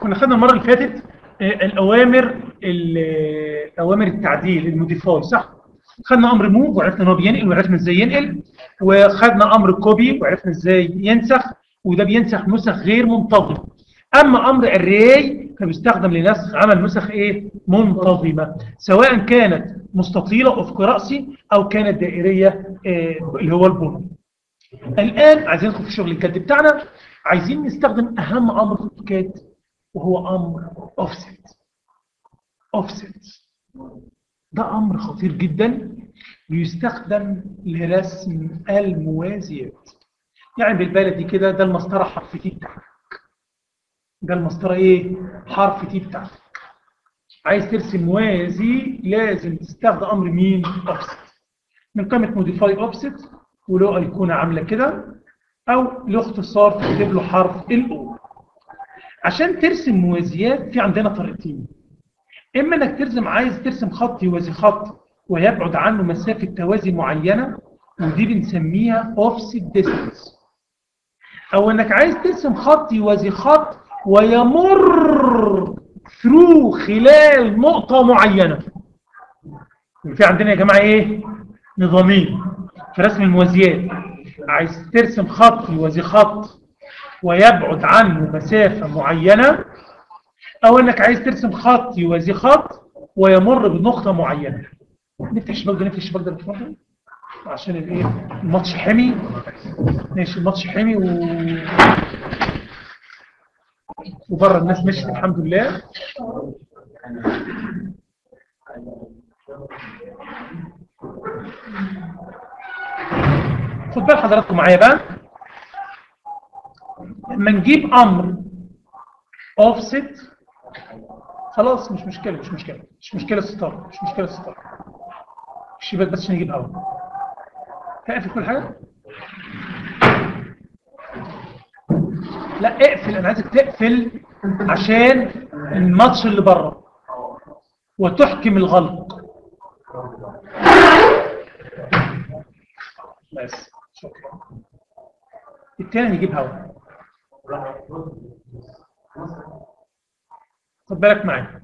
كنا خدنا المرة اللي فاتت آه، الأوامر ال- أوامر التعديل ال modify صح؟ خدنا أمر move وعرفنا إن هو بينقل وعرفنا إزاي ينقل وخدنا أمر copy وعرفنا إزاي ينسخ وده بينسخ نسخ غير منتظمه أما أمر ال array كان بيستخدم لنسخ عمل نسخ إيه؟ منتظمة. سواء كانت مستطيلة افق راسي أو كانت دائرية آه، اللي هو البني الآن عايزين ندخل في الشغل الجد بتاعنا. عايزين نستخدم أهم أمر في ال AutoCAD وهو أمر offset offset ده أمر خطير جدا بيستخدم لرسم الموازيات. يعني بالبلدي كده ده المسطرة حرف T بتاعتك. ده المسطرة إيه؟ حرف T بتاعتك. عايز ترسم موازي لازم تستخدم أمر مين؟ اوفست من قائمه modify offset وله أيقونة عاملة كده أو له اختصار تكتب له حرف ال O عشان ترسم موازيات في عندنا طريقتين. إما إنك ترسم عايز ترسم خط يوازي خط ويبعد عنه مسافة توازي معينة ودي بنسميها offset distance أو إنك عايز ترسم خط يوازي خط ويمر through خلال نقطة معينة. في عندنا يا جماعة إيه؟ نظامين في رسم الموازيات. عايز ترسم خط يوازي خط ويبعد عنه مسافة معينة أو إنك عايز ترسم خط يوازي خط ويمر بنقطة معينة. نفتح الشباك ده نفتح الشباك ده عشان الإيه؟ الماتش حمي. ماشي الماتش حمي و وبره الناس مشت الحمد لله. خد بال حضراتكم معايا بقى. لما نجيب أمر اوفست خلاص مش مشكلة مش مشكلة مش مشكلة ستار مش مشكلة ستار الشباك بس عشان نجيب هوا تقفل كل حاجة. لا اقفل أنا عايزك تقفل عشان الماتش اللي بره وتحكم الغلق بس شكرا. التاني نجيب هوا. خد بالك معايا.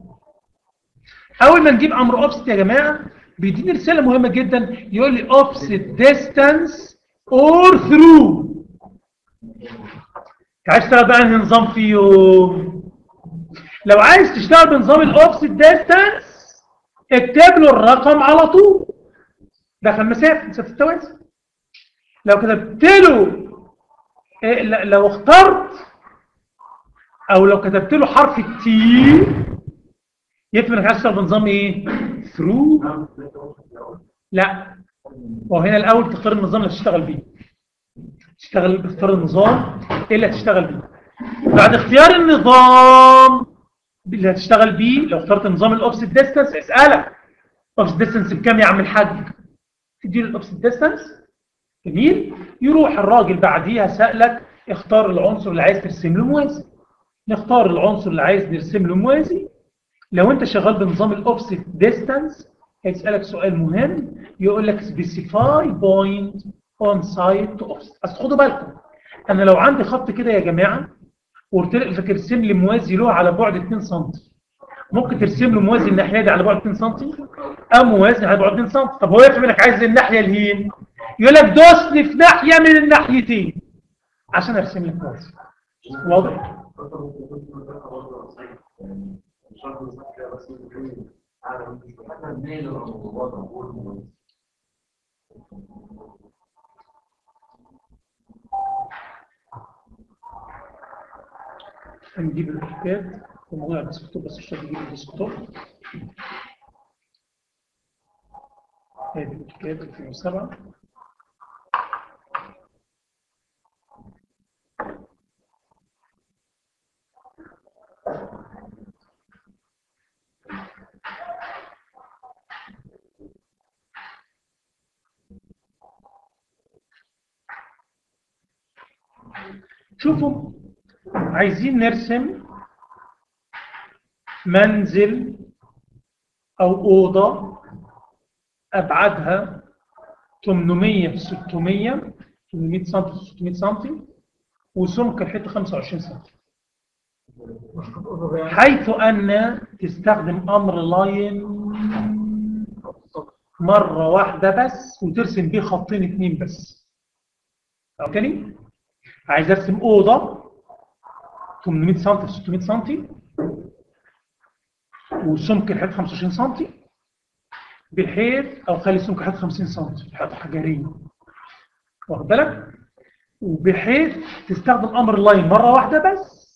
أول ما نجيب أمر اوبست يا جماعة بيديني رسالة مهمة جدا يقول لي offset distance or through عايز تشتغل بقى نظام فيهم لو عايز تشتغل بنظام ال offset distance اكتب له الرقم على طول. دخل مسافة مسافة التوازي. لو كتبت له لو اخترت أو لو كتبت له حرف التي يفهم إنك عايز تشتغل بنظام إيه؟ ثرو لا. وهنا الأول تختار النظام اللي هتشتغل بيه. تشتغل تختار النظام إيه اللي هتشتغل بيه. بعد اختيار النظام اللي هتشتغل بيه لو اخترت نظام ال offset distance اسألك. offset distance بكام يا عم الحاج؟ تدي له ال offset distance جميل يروح الراجل بعديها سألك اختار العنصر اللي عايز ترسم له موازي. نختار العنصر اللي عايز نرسم له موازي. لو انت شغال بنظام ال offset distance هيسألك سؤال مهم يقول لك specify point on side to offset بس خدوا بالكم أنا لو عندي خط كده يا جماعة وقلت لك ارسم لي موازي له على بعد 2 سم ممكن ترسم له موازي الناحية دي على بعد 2 سم أو موازي على بعد 2 سم طب هو يفهم إنك عايز الناحية الهين. يقول لك دوس لي في ناحية من الناحيتين. عشان أرسم لك موازي واضح؟ هنجيب الكتاب وموضوع الديسكتوب بس مش هنجيب الديسكتوب هذه الكتاب 2007 شوفوا عايزين نرسم منزل أو أوضة أبعادها 800 في 600 800 سم في 600 سم وسمك الحيطة 25 سم حيث أن تستخدم أمر لاين مرة واحدة بس وترسم بيه خطين اتنين بس. تاني عايز أرسم أوضة 800 سم في 600 سم وسمك الحيط 25 سم بحيث أو خلي سمك الحيط 50 سم الحيطة حجرية واخد بالك؟ وبحيث تستخدم أمر line مرة واحدة بس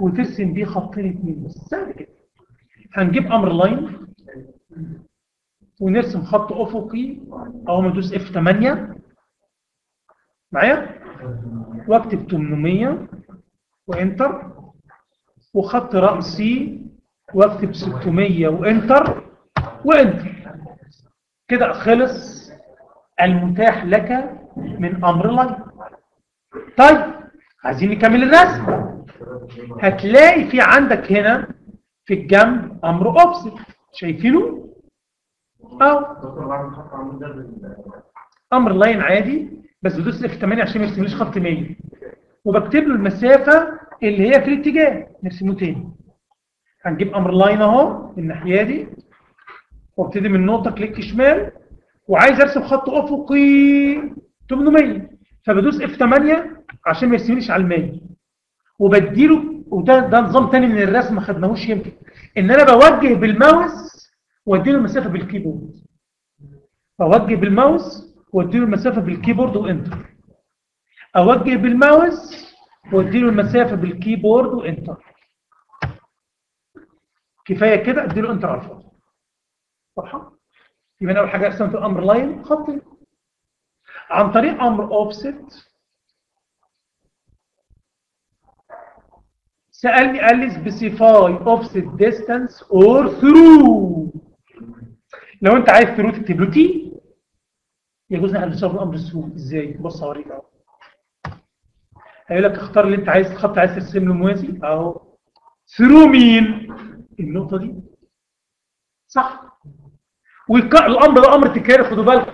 وترسم بيه خطين اتنين بس. سهل كده. هنجيب أمر line ونرسم خط أفقي أول ما ندوس F 8 معايا؟ واكتب 800 و Enter وخط رأسي واكتب 600 و Enter و Enter. كده خلص المتاح لك من أمر line طيب عايزين نكمل الرسم؟ هتلاقي في عندك هنا في الجنب أمر أوفست شايفينه؟ أو. أمر line عادي. بس بدوس F 8 عشان ما يرسمليش خط 100 وبكتب له المسافة اللي هي في الاتجاه. نرسمه تاني. هنجيب أمر line أهو من الناحية دي. وابتدي من نقطة click شمال. وعايز أرسم خط افقي 800 فبدوس F 8 عشان ما يرسمليش على ال 100 وبديله وده ده نظام تاني من الرسم ما خدناهوش يمكن. إن أنا بوجه بالماوس وأديله المسافة بال keyboard. اوجه بالماوس واديله المسافة بال keyboard و enter. أوجه بالماوس واديله المسافة بال keyboard و enter. كفاية كده اديله enter على الفاضي. واضحه يبقى أول حاجة رسمت الامر line خطي. عن طريق أمر أوفست. سألني قال لي specify offset distance or through لو أنت عايز through تكتب له T يجوز ان إحنا نشتغل الأمر السهول إزاي؟ بص اوريك أهو. هيقول لك اختار اللي انت عايز الخط عايز ترسم له موازي؟ أهو. through مين؟ النقطة دي. صح. والامر ده أمر تكراري خدوا بالكم.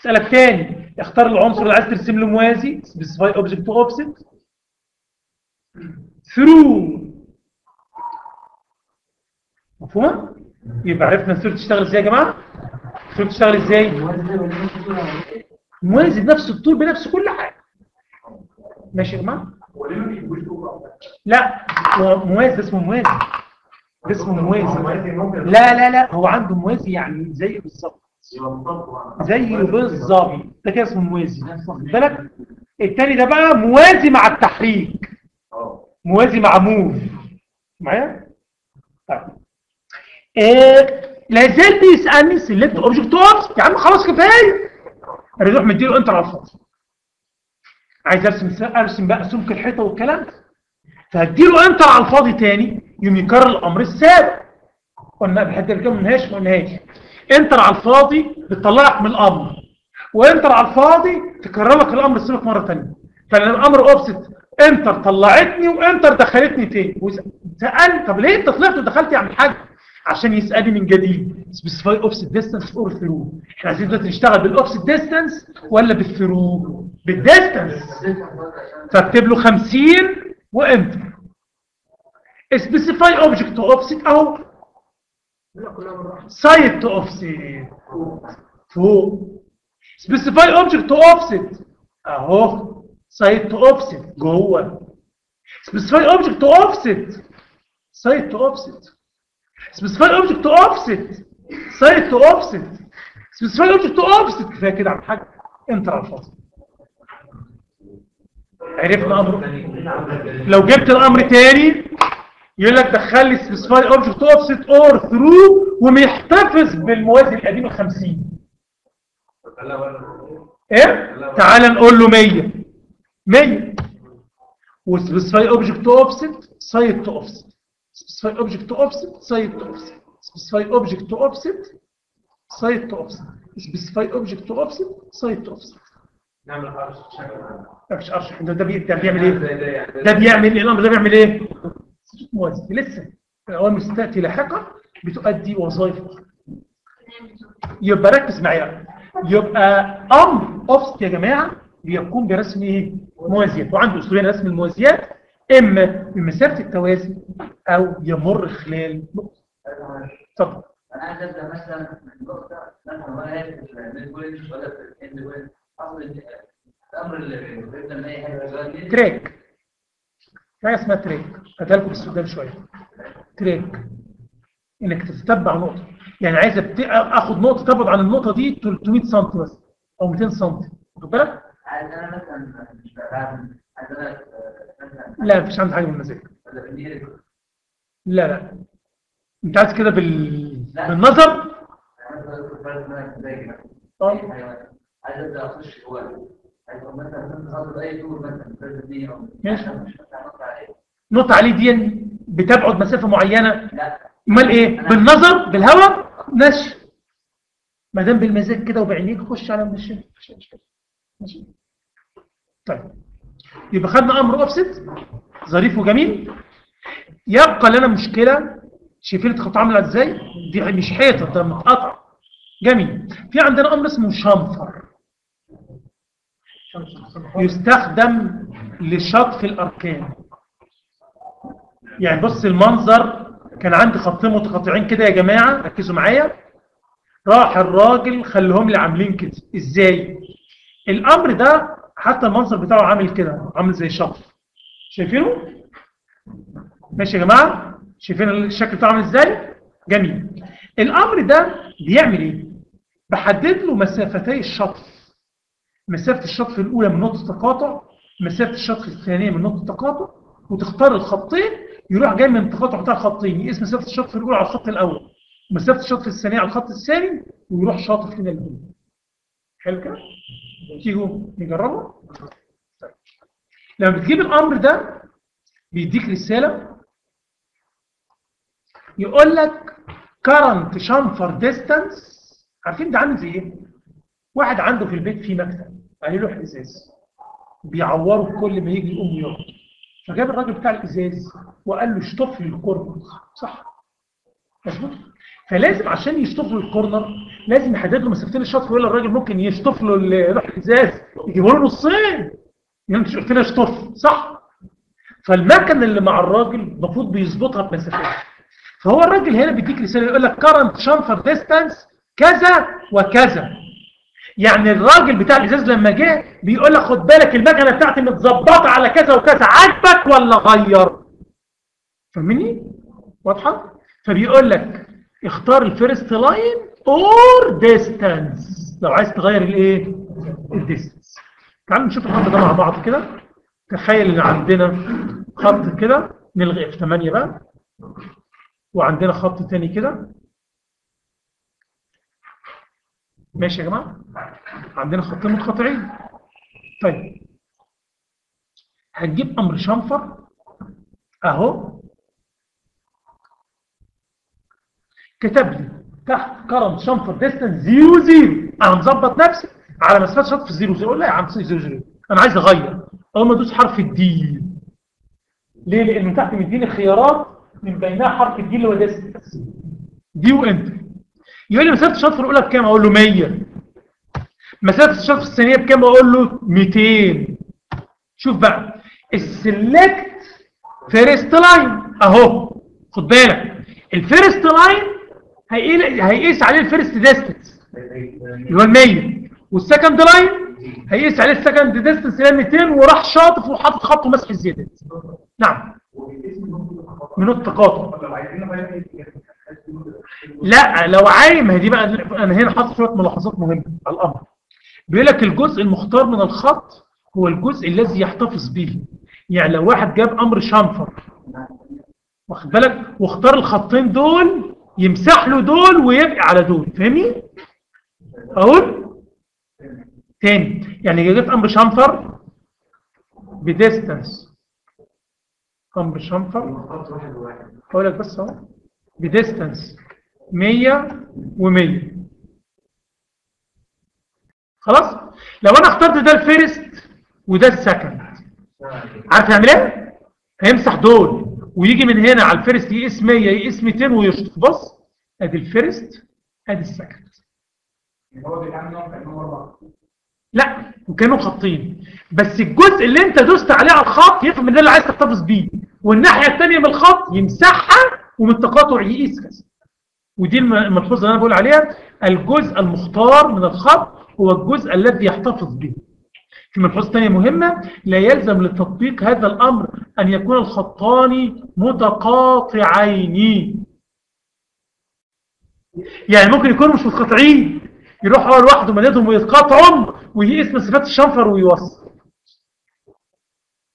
أسألك تاني. اختار العنصر اللي عايز ترسم له موازي. specify object offset through مفهومة؟ يبقى عرفنا ال through تشتغل إزاي يا جماعة؟ ال through تشتغل إزاي؟ موازي بنفس الطول بنفس كل حاجة. ماشي يا جماعة؟ لا موازي اسمه موازي. اسمه موازي. لا لا لا هو عنده موازي يعني زي بالظبط. زي بالظبط. ده كده اسمه موازي. واخد بالك؟ التاني ده بقى موازي مع التحريك. موازي مع move معايا؟ طيب. إيه لا زال بيسالني select object offset يا عم خلاص كفاية. أروح مديله enter على الفاضي عايز أرسم أرسم بقى سمك الحيطة والكلام. ده فهديله enter على الفاضي تاني يقوم يكرر الأمر السابق. قلنا بحد الكلام ما قلناهاش ما قلناهاش enter على الفاضي بتطلعك من الأمر. و enter على الفاضي تكرر لك الأمر السابق مرة ثانية فلأن الأمر offset. enter طلعتني و enter دخلتني تاني. وسال طب ليه أنت طلعت ودخلت عم الحاج عشان يسألني من جديد. specify offset distance or through إحنا عايزين دلوقتي نشتغل بال offset distance ولا بال through بال distance فاكتب له 50 و enter specify object offset أهو. side to offset فوق. specify object offset أهو. side to offset جوه. specify object offset side to offset specify object offset side to offset specify object offset كفايه كده يا الحاج enter على الفاضي عرفنا امره لو جبت الأمر تاني يقول لك دخل لي specify object offset or through ومحتفظ بالموازي القديم ال 50 إيه؟ تعال نقول له 100 100 و specify object offset side to offset specify object offset side to offset specify object offset side to offset specify object offset side to offset نعمل حرش مفيش ارشح ده ده بي- ده بيعمل إيه؟ ده بيعمل إيه؟ الامر ده بيعمل إيه؟ موازي. لسه الاوامر ستاتي لاحقا بتؤدي وظائف. أخرى يبقى ركز معايا. يبقى أمر أوفست يا جماعة بيقوم برسم إيه؟ موازيات. وعنده أسلوبين رسم الموازيات. اما بمسافة التوازي أو يمر خلال نقطة. اتفضل. أنا عايز أبدأ مثلا من نقطة. مثلا وأنا في ال mid ولا في ال end point اصل الأمر اللي بيبدا من اي حاجة في حاجة اسمها هديها لكم بس قدام شوية. track إنك تتبع نقطة. يعني عايز آخد نقطة تبعد عن النقطة دي 300 سم بس أو 200 سم واخد بالك؟ عايز أنا مثلا مش لا مفيش عندي حاجة من المزاج لا لا. انت عايز كده بال... بالنظر. عايز ابدا اخش مثلا ماشي. مش أنط عليه. دي بتبعد مسافة معينة. لا امال إيه؟ بالنظر؟ بالهواء ماشي. ما دام بالمزاج كده وبعينيك خش على المشي ماشي. طيب. يبقى خدنا أمر أوفست. ظريف وجميل. يبقى لنا مشكلة. شايفين الخط عاملة إزاي؟ دي مش حيطة ده متقطع. جميل. في عندنا أمر اسمه شنفر يستخدم لشطف الأركان. يعني بص المنظر كان عندي خطين متقاطعين كده يا جماعة. ركزوا معايا. راح الراجل خليهم لي عاملين كده. إزاي؟ الأمر ده حتى المنظر بتاعه عامل كده عامل زي شطف شايفينه؟ ماشي يا جماعة؟ شايفين الشكل بتاعه عامل إزاي؟ جميل. الأمر ده بيعمل إيه؟ بحدد له مسافتي الشطف مسافة الشطف الأولى من نقطة تقاطع مسافة الشطف الثانية من نقطة تقاطع وتختار الخطين يروح جاي من التقاطع بتاع الخطين يقيس مسافة الشطف الأولى على الخط الأول ومسافه الشطف الثانية على الخط الثاني ويروح شاطف لنا الاثنين حلو كده؟ تيجوا نجربه طيب. لما بتجيب الأمر ده بيديك رسالة يقول لك current chamfer distance عارفين ده عامل زي إيه؟ واحد عنده في البيت في مكتب عليه لوح ازاز بيعوره كل ما يجي يقوم يقعد فجاب الراجل بتاع الإزاز وقال له اشطف لي الكورنر صح. مظبوط؟ فلازم عشان يشطف له الكورنر لازم يحدد له مسافتين الشطف ولا الراجل ممكن يشطف له لوح الازاز يجيبه له نصين. انت قلت لي اشطف صح؟ فالمكن اللي مع الراجل المفروض بيظبطها بمسافات. فهو الراجل هنا بيديك رسالة يقول لك current chamfer distance كذا وكذا. يعني الراجل بتاع الازاز لما جه بيقول لك خد بالك المكنة بتاعتي متظبطة على كذا وكذا عاجبك ولا غير؟ فاهمني؟ واضحة؟ فبيقول لك اختار ال first line or distance لو عايز تغير الايه؟ ال distance تعالوا نشوف الخط ده مع بعض كده. تخيل إن عندنا خط كده. نلغي F 8 بقى. وعندنا خط تاني كده. ماشي يا جماعة؟ عندنا خطين متقاطعين. طيب. هنجيب أمر chamfer. أهو. كتب لي تحت current chamfer distance 0 0 أنا مظبط نفسي على مسافة شطف 0 0 لا يا عم 0 0 أنا عايز أغير. أول ما ادوس حرف ال D ليه؟ لأن تحت مديني خيارات من بينها حرف ال D اللي هو distance D و enter يقول لي مسافة الشطف الأولى بكام؟ أقول له 100 مسافة الشطف الثانية بكام؟ أقول له 200 شوف بقى. ال select first line أهو. خد بالك. ال first line هيقيس عليه ال first distance اللي هو ال 100 وال second line هيقيس عليه ال second distance اللي هي 200 وراح شاطف وحاطط خط مسح الزيادة. نعم. من التقاطع. لا لو عايم هي دي بقى أنا هنا حاطط شوية ملاحظات مهمة. على الأمر. بيقول لك الجزء المختار من الخط هو الجزء الذي يحتفظ به. يعني لو واحد جاب أمر شنفر واخد بالك؟ واختار الخطين دول يمسح له دول ويبقى على دول فاهمني؟ أقول تاني يعني جبت أمر شنفر ب distance أمر chamfer أقول لك بس أهو ب distance 100 و100 خلاص؟ لو أنا اخترت ده ال first وده ال second عارف يعمل إيه؟ هيمسح دول. ويجي من هنا على ال first يقيس 100 يقيس 200 ويشطف بص أدي ال first أدي ال second هو بيتعامل أربعة. لا وكانوا خطين. بس الجزء اللي أنت دوست عليه على الخط يفهم إن اللي عايز تحتفظ بيه. والناحية الثانية من الخط يمسحها ومن التقاطع يقيس كذا. ودي الم- الملحوظة اللي أنا بقول عليها. الجزء المختار من الخط هو الجزء الذي يحتفظ به. في ملحوظه ثانية مهمة لا يلزم لتطبيق هذا الأمر أن يكون الخطان متقاطعين. يعني ممكن يكونوا مش متقاطعين يروح هو لوحده مدادهم ويتقاطعوا ويقيس مسافات الشنفر ويوصل.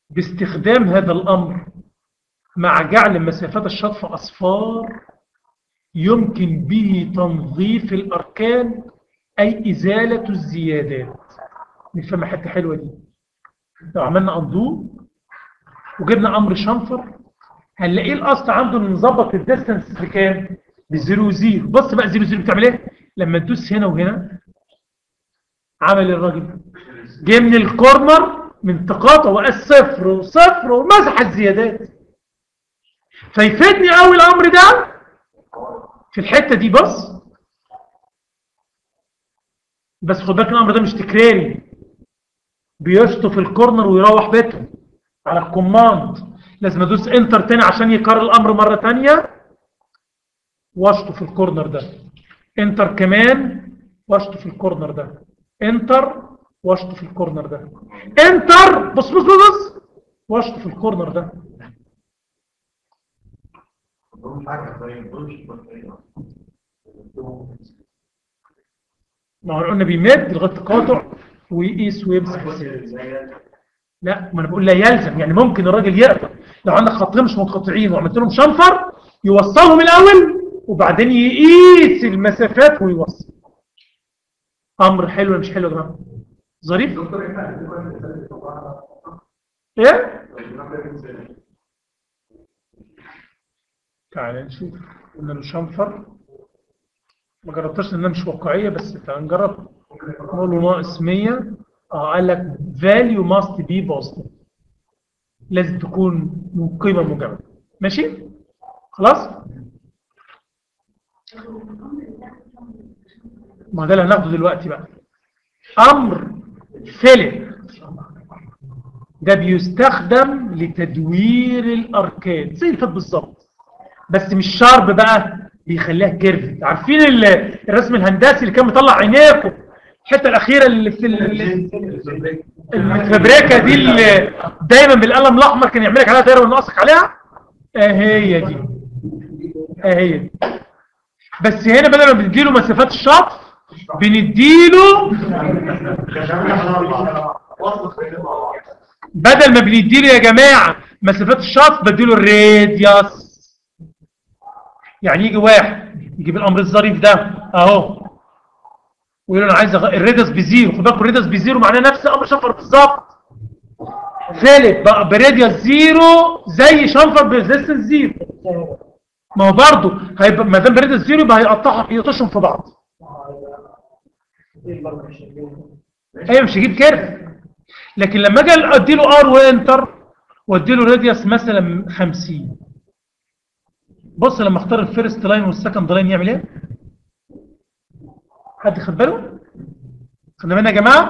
باستخدام هذا الأمر مع جعل مسافات الشطف أصفار يمكن به تنظيف الأركان أي إزالة الزيادات. نفهم حتة حلوة دي. لو عملنا أنضو وجبنا أمر شنفر هنلاقيه الأصل عنده إنه نظبط ال distance بكام؟ ب zero zero. بص بقى zero zero بتعمل إيه؟ لما تدوس هنا وهنا عمل الراجل جه من ال corner من تقاطع وقاس صفر وصفر ومسح الزيادات. فيفيدني قوي الامر ده في الحتة دي. بص. بس خد بالك الامر ده مش تكراري. بيشطف ال corner ويروح بيته على ال command. لازم ادوس enter تاني عشان يكرر الامر مرة تانية. واشطف ال corner ده. enter كمان واشطف ال corner ده. enter واشطف ال corner ده. enter! بص بص بص بص. واشطف ال corner ده. ما هو قلنا بيمد لغاية التقاطع ويمسك الزيادة. لا ما أنا بقول لا يلزم. يعني ممكن الراجل يقدر. لو عندك خطين مش منقطعين وعملت لهم شنفر يوصلهم الأول وبعدين يقيس المسافات ويوصل. أمر حلو مش حلو يا جماعة؟ ظريف؟ إيه؟ تعال نشوف. قلنا له شنفر. ما جربتش لانها مش واقعية بس تعال نجرب 100 آه قال لك value must be positive. لازم تكون قيمة موجبه ماشي؟ خلاص؟ ما ده اللي هناخده دلوقتي بقى. أمر فيلت ده بيستخدم لتدوير الأركان. زي اللي فات بالظبط. بس مش شارب بقى بيخليها كيرف عارفين ال- الرسم الهندسي اللي كان مطلع عينيكم الحته الاخيره اللي في ال- المتفبركه دي اللي دايما بالقلم الأحمر كان يعمل لك عليها دايره ونقصك عليها؟ آه هي دي. آه هي دي. بس هنا بدل ما بنديله مسافات الشطف بنديله بدل ما بنديله يا جماعة مسافات الشطف بديله ال radius. يعني يجي واحد يجيب الأمر الظريف ده. أهو. ويقول أنا عايز أغ... ال radius ب zero خد بالكم ال radius ب zero معناه نفس أمر chamfer بالظبط. fillet بقى ب radius zero زي chamfer ب distance zero. ما هو برضه هيبقى ما دام ب radius zero يبقى هيقطعهم يقطشهم في بعض. أيوه مش هجيب curve لكن لما أجي ادي له R و enter وادي له radius مثلا 50 بص لما اختار ال first line وال second line يعمل إيه؟ حد خد باله؟ خدنا بالنا يا جماعة؟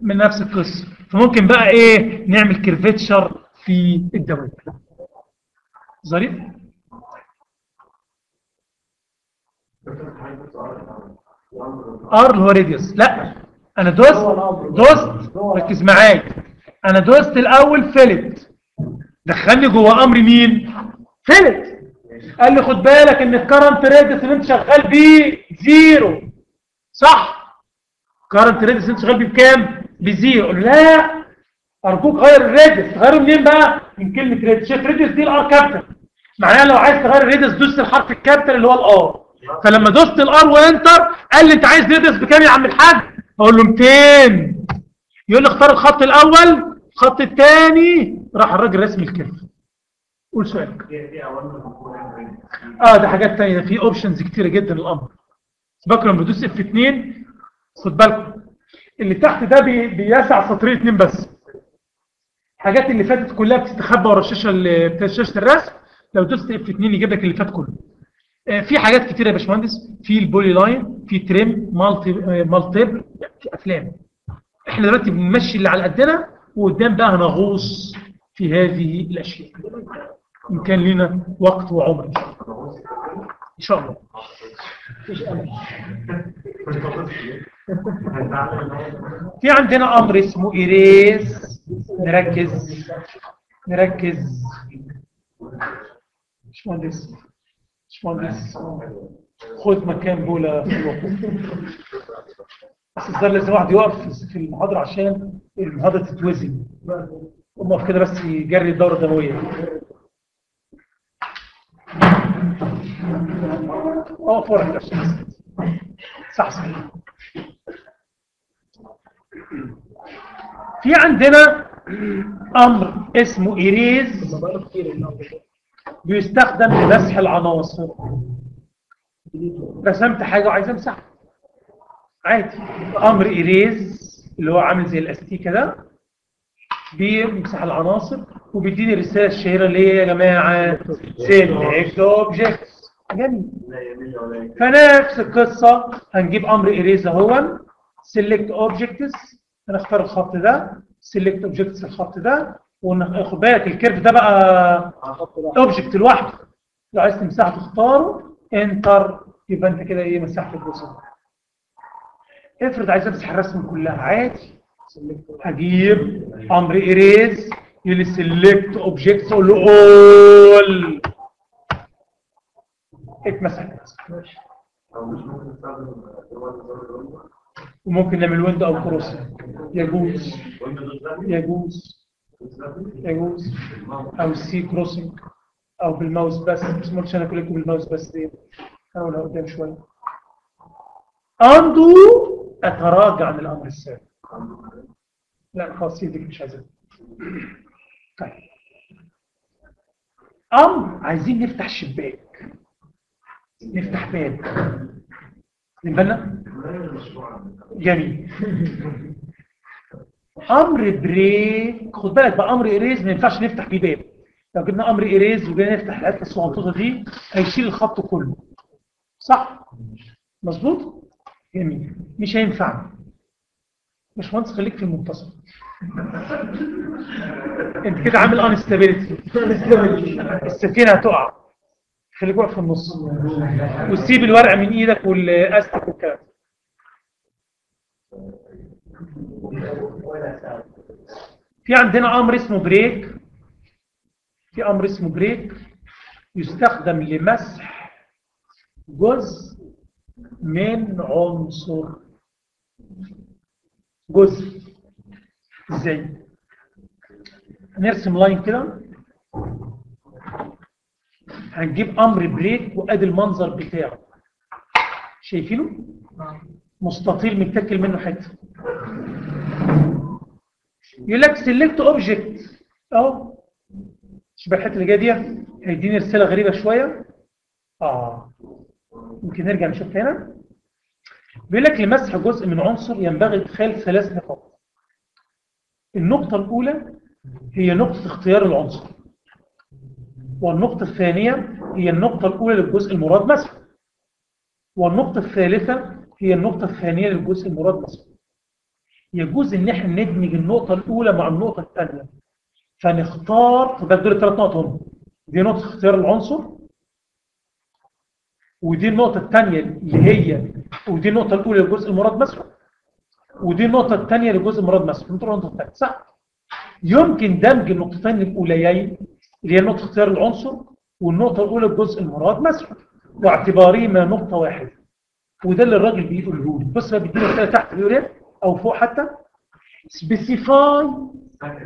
من نفس القصة. فممكن بقى إيه نعمل curvature في الدوائر ظريف؟ R هو radius لا. أنا دوست. دوست. ركز معايا. أنا دوست الأول fillet دخلني جوه أمر مين؟ fillet قال لي خد بالك إن ال current radius اللي أنت شغال بيه zero. صح؟ اللي انت شغال بيه بكام؟ ب zero. لا أرجوك غير ال radius تغيره منين بقى؟ من كلمة radius شايف radius دي ال R capital معناها لو عايز تغير ال radius دوس الحرف ال capital اللي هو ال R فلما دوست ال R و enter قال لي أنت عايز radius بكام يا عم الحاج؟ أقول له 200 يقول لي اختار الخط الأول الخط الثاني راح الراجل رسم ال curve قول سؤالك. آه ده حاجات تانية. في options كتيرة جدا الامر لما بدوس F 2 خد بالكم. اللي تحت ده بي بيسع سطرين اتنين بس. الحاجات اللي فاتت كلها بتستخبى ورا الشاشة بتاع شاشة الرسم. لو دوست F 2 يجيب لك اللي فات كله. آه، في حاجات كتيرة يا باشمهندس. في ال polyline في trim multi آه، multiple في أفلام. إحنا دلوقتي بنمشي اللي على قدنا وقدام بقى هنغوص في هذه الأشياء. إن كان لنا وقت وعمر إن شاء الله. في عندنا أمر اسمه erase نركز. نركز. باشمهندس باشمهندس خد مكان بولا في الوقوف بس الظاهر لازم واحد يقف في المحاضرة عشان المحاضرة تتوزن. وقف كده بس يجري الدورة الدموية. كده عشان صح صح في عندنا أمر اسمه erase. بيستخدم لمسح العناصر. رسمت حاجة وعايز امسحها. عادي. أمر erase اللي هو عامل زي الاستيكه ده بيمسح العناصر وبيديني الرساله الشهيره اللي هي يا جماعة select objects جميل. فنفس القصة. هنجيب أمر erase اهو select objects هنختار الخط ده. select objects الخط ده. وناخد بالك ال curve ده بقى object لوحده. لو عايز تمسحه تختاره. enter يبقى أنت كده إيه مسحت ده افرض عايز أمسح الرسمه كلها. عادي. هجيب أمر erase يقول لي select objects أقول له all اتمسحت وممكن نعمل window أو cross يجوز. يجوز. يجوز. أو C crossing أو بالماوس بس. بس ما قلتش أنا كلكم بالماوس بس دي. حاول قدام شوية undo أتراجع عن الأمر السابق. لا خلاص سيدك مش عايزها. طيب. أمر عايزين نفتح شباك. نفتح باب. بالنا جميل. أمر break خد بالك بقى أمر erase ما ينفعش نفتح بيه باب. لو جبنا أمر erase وجينا نفتح الحته الصغنطوطة دي هيشيل الخط كله. صح؟ مظبوط؟ جميل. مش هينفع. باشمهندس خليك في المنتصف. انت كده عامل instability السفينة هتقع. خليك واقف في النص. وتسيب الورق من إيدك والأستك والكلام. في عندنا أمر اسمه break. في أمر اسمه break. يستخدم لمسح جزء من عنصر جزء إزاي نرسم line كده. هنجيب أمر break وأدي المنظر بتاعه. شايفينه؟ مستطيل متاكل منه حتة. يقول لك select object أهو. شبه الحتة اللي جاية دي. هيديني رسالة غريبة شوية. آه. ممكن نرجع نشوف هنا بيقول لك لمسح جزء من عنصر ينبغي إدخال ثلاث نقاط. النقطة الأولى هي نقطة اختيار العنصر. والنقطة الثانية هي النقطة الأولى للجزء المراد مسحه والنقطة الثالثة هي النقطة الثانية للجزء المراد مسحه يجوز إن إحنا ندمج النقطة الأولى مع النقطة الثانية. فنختار فده دول الثلاث نقط هم دي نقطة اختيار العنصر ودي النقطة الثانية اللي هي ودي النقطة الأولى للجزء المراد مسحه ودي النقطة الثانية للجزء المراد نقطة النقطة الثانية. صح. يمكن دمج النقطتين الأوليين اللي هي نقطة اختيار العنصر والنقطة الأولى الجزء المراد مسحه واعتبارهما نقطة واحدة. وده اللي الراجل بيقوله لي بص بقى بيديني رسالة تحت بيقول إيه؟ أو فوق حتى. سبيسيفاي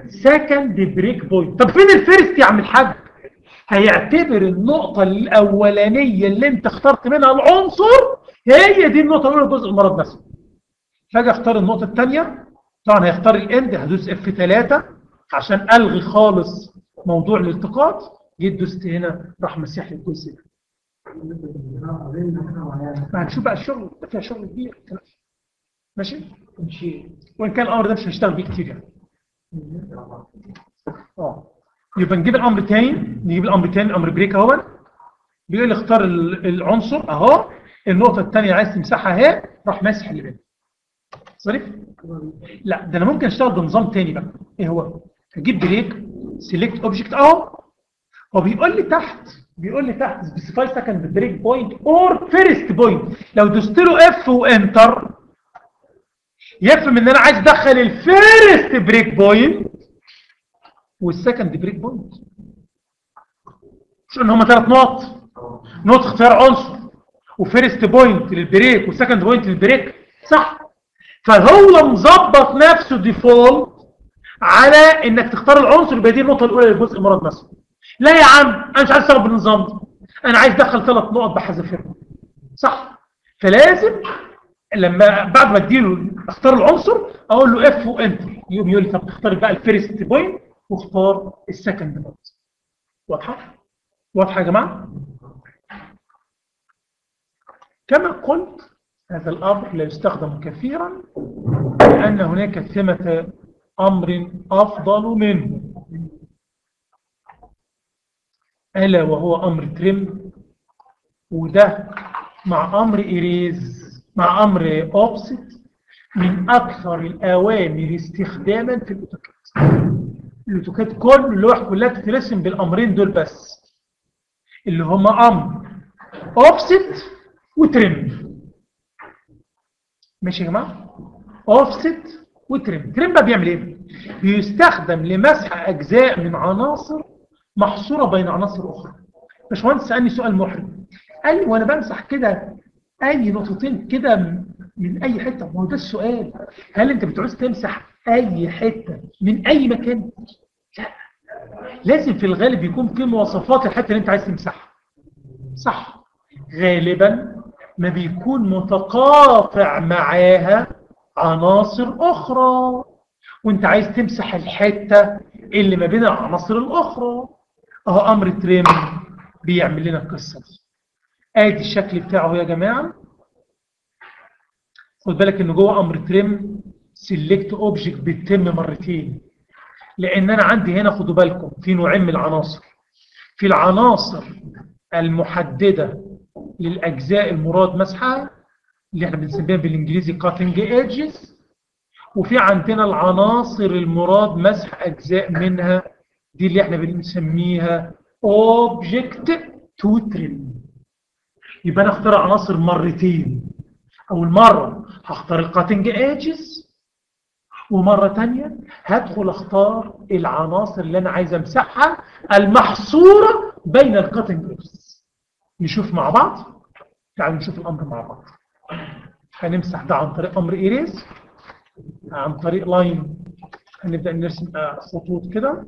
second break point طب فين ال first يا عم الحاج؟ هيعتبر النقطة الأولانية اللي أنت اخترت منها العنصر هي دي النقطة الأولى الجزء المراد مسحه فأجي أختار النقطة الثانية. طبعا هيختار ال end هدوس F 3 عشان ألغي خالص موضوع الالتقاط جيت دوست هنا راح مسح لي الجزء ده هنشوف بقى الشغل؟ ده فيها شغل كبير. ماشي؟ وإن كان الأمر ده مش هنشتغل بيه كتير يعني. آه. يبقى نجيب الأمر تاني نجيب الأمر تاني أمر break اهو بيقول لي اختار العنصر أهو النقطة الثانية عايز تمسحها أهي راح ماسح اللي بينها صريف لا ده أنا ممكن أشتغل بنظام تاني بقى. إيه هو؟ أجيب break select object اهو هو بيقول لي تحت بيقول لي تحت specify second break point or first point لو دوست له F و Enter يفهم إن أنا عايز أدخل ال first break point وال second break point مش إن هم ثلاث نقط. نقطه اختيار عنصر. وفيرست بوينت للبريك وسكند بوينت للبريك. صح؟ فهو مظبط نفسه default على إنك تختار العنصر يبقى دي النقطة الأولى للجزء المراد مسحه لا يا عم أنا مش عايز اشتغل بالنظام ده. أنا عايز ادخل ثلاث نقط بحذافيرهم صح. فلازم لما بعد ما أديله أختار العنصر أقول له F و Enter يقوم يقول لي طب اختار بقى ال first point واختار ال second point واضحة؟ واضحة يا جماعة؟ كما قلت هذا الأمر لا يستخدم كثيرا لأن هناك ثمة أمر أفضل منه. ألا وهو أمر trim وده مع أمر erase مع أمر أوبسيت من أكثر الأوامر استخداما في ال AutoCAD. ال AutoCAD كل اللوح كلها بتترسم بالأمرين دول بس اللي هما أمر offset و trim. ماشي يا جماعة؟ offset و trim trim بقى بيعمل إيه؟ بيستخدم لمسح أجزاء من عناصر محصورة بين عناصر أخرى. باشمهندس سألني سؤال محرج. قال لي وأنا بمسح كده أي نقطتين كده من أي حتة؟ ما هو ده السؤال. هل أنت بتعوز تمسح أي حتة من أي مكان؟ لا. لازم في الغالب يكون في مواصفات الحتة اللي أنت عايز تمسحها. صح. غالبا ما بيكون متقاطع معاها عناصر أخرى. وأنت عايز تمسح الحتة اللي ما بين العناصر الأخرى. أهو أمر trim بيعمل لنا القصة دي. آدي الشكل بتاعه يا جماعة. خد بالك إن جوه أمر trim select object بيتم مرتين. لأن أنا عندي هنا خدوا بالكم في نوعين من العناصر. في العناصر المحددة للأجزاء المراد مسحها اللي إحنا بنسميها بالإنجليزي cutting edges وفي عندنا العناصر المراد مسح أجزاء منها دي اللي إحنا بنسميها object to trim يبقى أنا اختار عناصر مرتين. أول مرة هختار ال cutting edges ومرة ثانية هدخل أختار العناصر اللي أنا عايز أمسحها المحصورة بين ال cutting edges نشوف مع بعض؟ تعالوا نشوف الأمر مع بعض. هنمسح ده عن طريق أمر erase عن طريق line هنبدأ نرسم خطوط كده.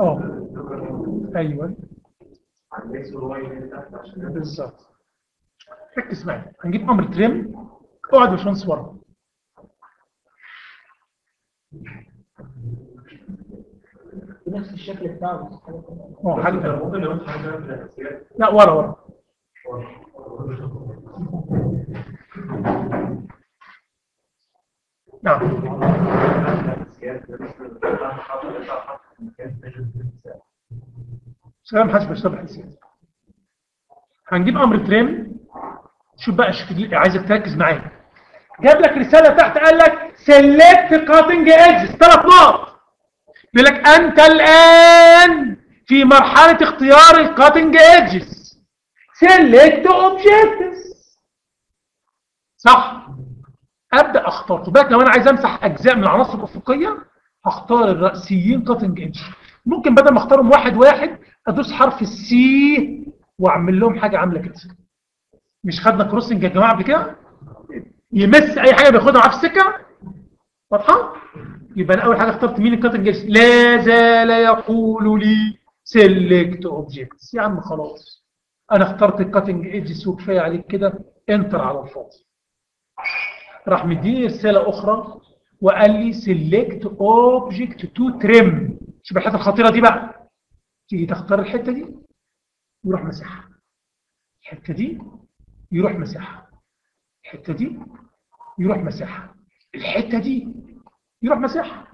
آه أيوه. بالظبط. ركز معايا. هنجيب أمر تريم. اقعد يا باشمهندس ورا. بنفس الشكل بتاعه. آه حاجة لا ورا ورا. نعم. سلام حسب اشتغل حسين هنجيب أمر trim. شوف بقى شوف عايزك تركز معايا. جاب لك رسالة تحت قال لك select cutting edges ثلاث نقط. بيقول لك أنت الآن في مرحلة اختيار ال cutting edges select objects صح؟ أبدأ اختار بالك لو أنا عايز أمسح أجزاء من العناصر الأفقية هختار الرأسيين cutting edge ممكن بدل ما أختارهم واحد واحد أدوس حرف ال C واعمل لهم حاجة عاملة كده. مش خدنا crossing يا جماعة قبل كده؟ يمس أي حاجة بياخدها معاه في السكه واضحة؟ يبقى أنا أول حاجة اخترت مين ال cutting edge لا زال يقول لي select objects يا عم خلاص. أنا اخترت ال cutting edges وكفاية عليك كده. Enter على الفاضي. راح مديني رسالة أخرى وقال لي select object to trim شوف الحتة الخطيرة دي بقى. تيجي تختار الحتة دي؟ يروح مسحها الحتة دي يروح مسحها الحتة دي يروح ماسحها. الحتة دي يروح ماسحها.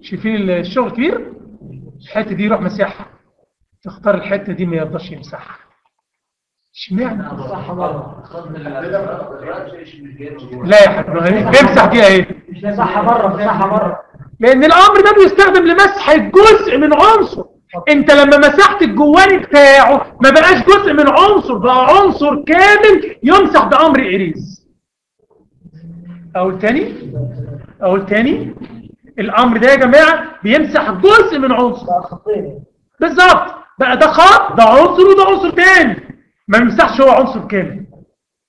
شايفين الشغل كبير؟ الحتة دي يروح مساحة. تختار الحتة دي ما يرضاش يمسحها. اشمعنى؟ لا يا حبيبي بيمسح دي اهي مش صح مرة صح مرة لأن الأمر ده بيستخدم لمسح جزء من عنصر. أنت لما مسحت الجواني بتاعه ما بقاش جزء من عنصر بقى عنصر كامل يمسح بأمر اريز أقول تاني؟ أقول تاني؟ الأمر ده يا جماعة بيمسح جزء من عنصر. بالظبط. بقى ده خط ده عنصر وده عنصر تاني. ما بيمسحش هو عنصر كامل.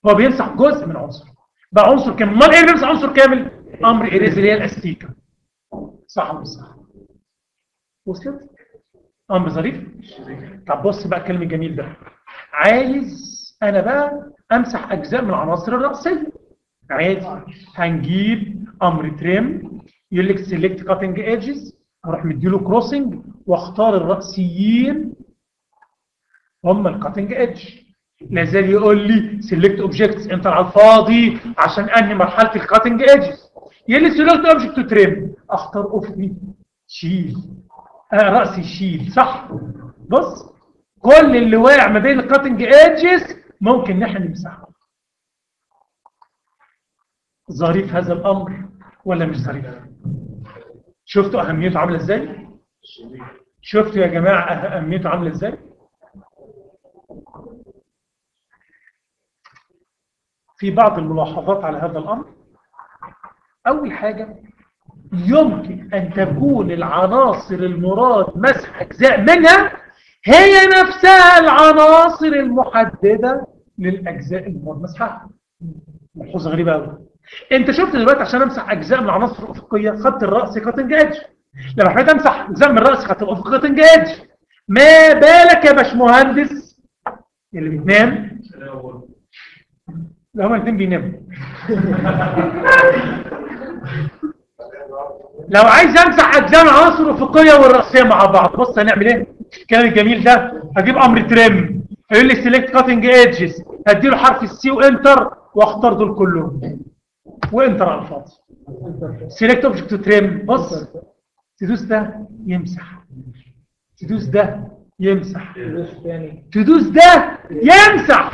هو بيمسح جزء من عنصر. بقى عنصر كامل. أمال إيه اللي بيمسح عنصر كامل؟ أمر اريز اللي هي الأستيكة. صح ولا صح؟ وصلت؟ أمر ظريف؟ طب بص بقى الكلام الجميل ده. عايز أنا بقى أمسح أجزاء من العناصر الرئيسيه عادي هنجيب أمر trim يقول لك select cutting edges أروح مديله crossing وأختار الرئيسيين هم ال cutting edge لازال يقول لي select objects enter على الفاضي عشان أنهي مرحلة ال cutting edges يقول لي select object trim أختار افقي شيل. آه رأسي شيل صح؟ بص كل اللي واقع ما بين ال cutting edges ممكن إن إحنا نمسحه. ظريف هذا الأمر ولا مش ظريف؟ شفتوا أهميته عاملة إزاي؟ شفتوا يا جماعة أهميته عاملة إزاي؟ في بعض الملاحظات على هذا الأمر. أول حاجة يمكن أن تكون العناصر المراد مسح أجزاء منها هي نفسها العناصر المحددة للأجزاء المراد مسحها. ملحوظة غريبة قوي أنت شفت دلوقتي عشان أمسح أجزاء من العناصر الأفقية خط الرأس cutting edge لما حبيت أمسح أجزاء من الرأس خط الافق cutting edge ما بالك يا باشمهندس؟ اللي بتنام لا هما الاثنين بيناموا. لو عايز امسح اجزاء العناصر الافقيه والرأسية مع بعض. بص هنعمل إيه؟ الكلام الجميل ده هجيب أمر trim. هيقول لي select cutting edges هديله حرف ال C و enter وأختار دول كلهم. و enter على الفاضي. select object trim بص تدوس ده يمسح. تدوس ده يمسح. تدوس ده يمسح.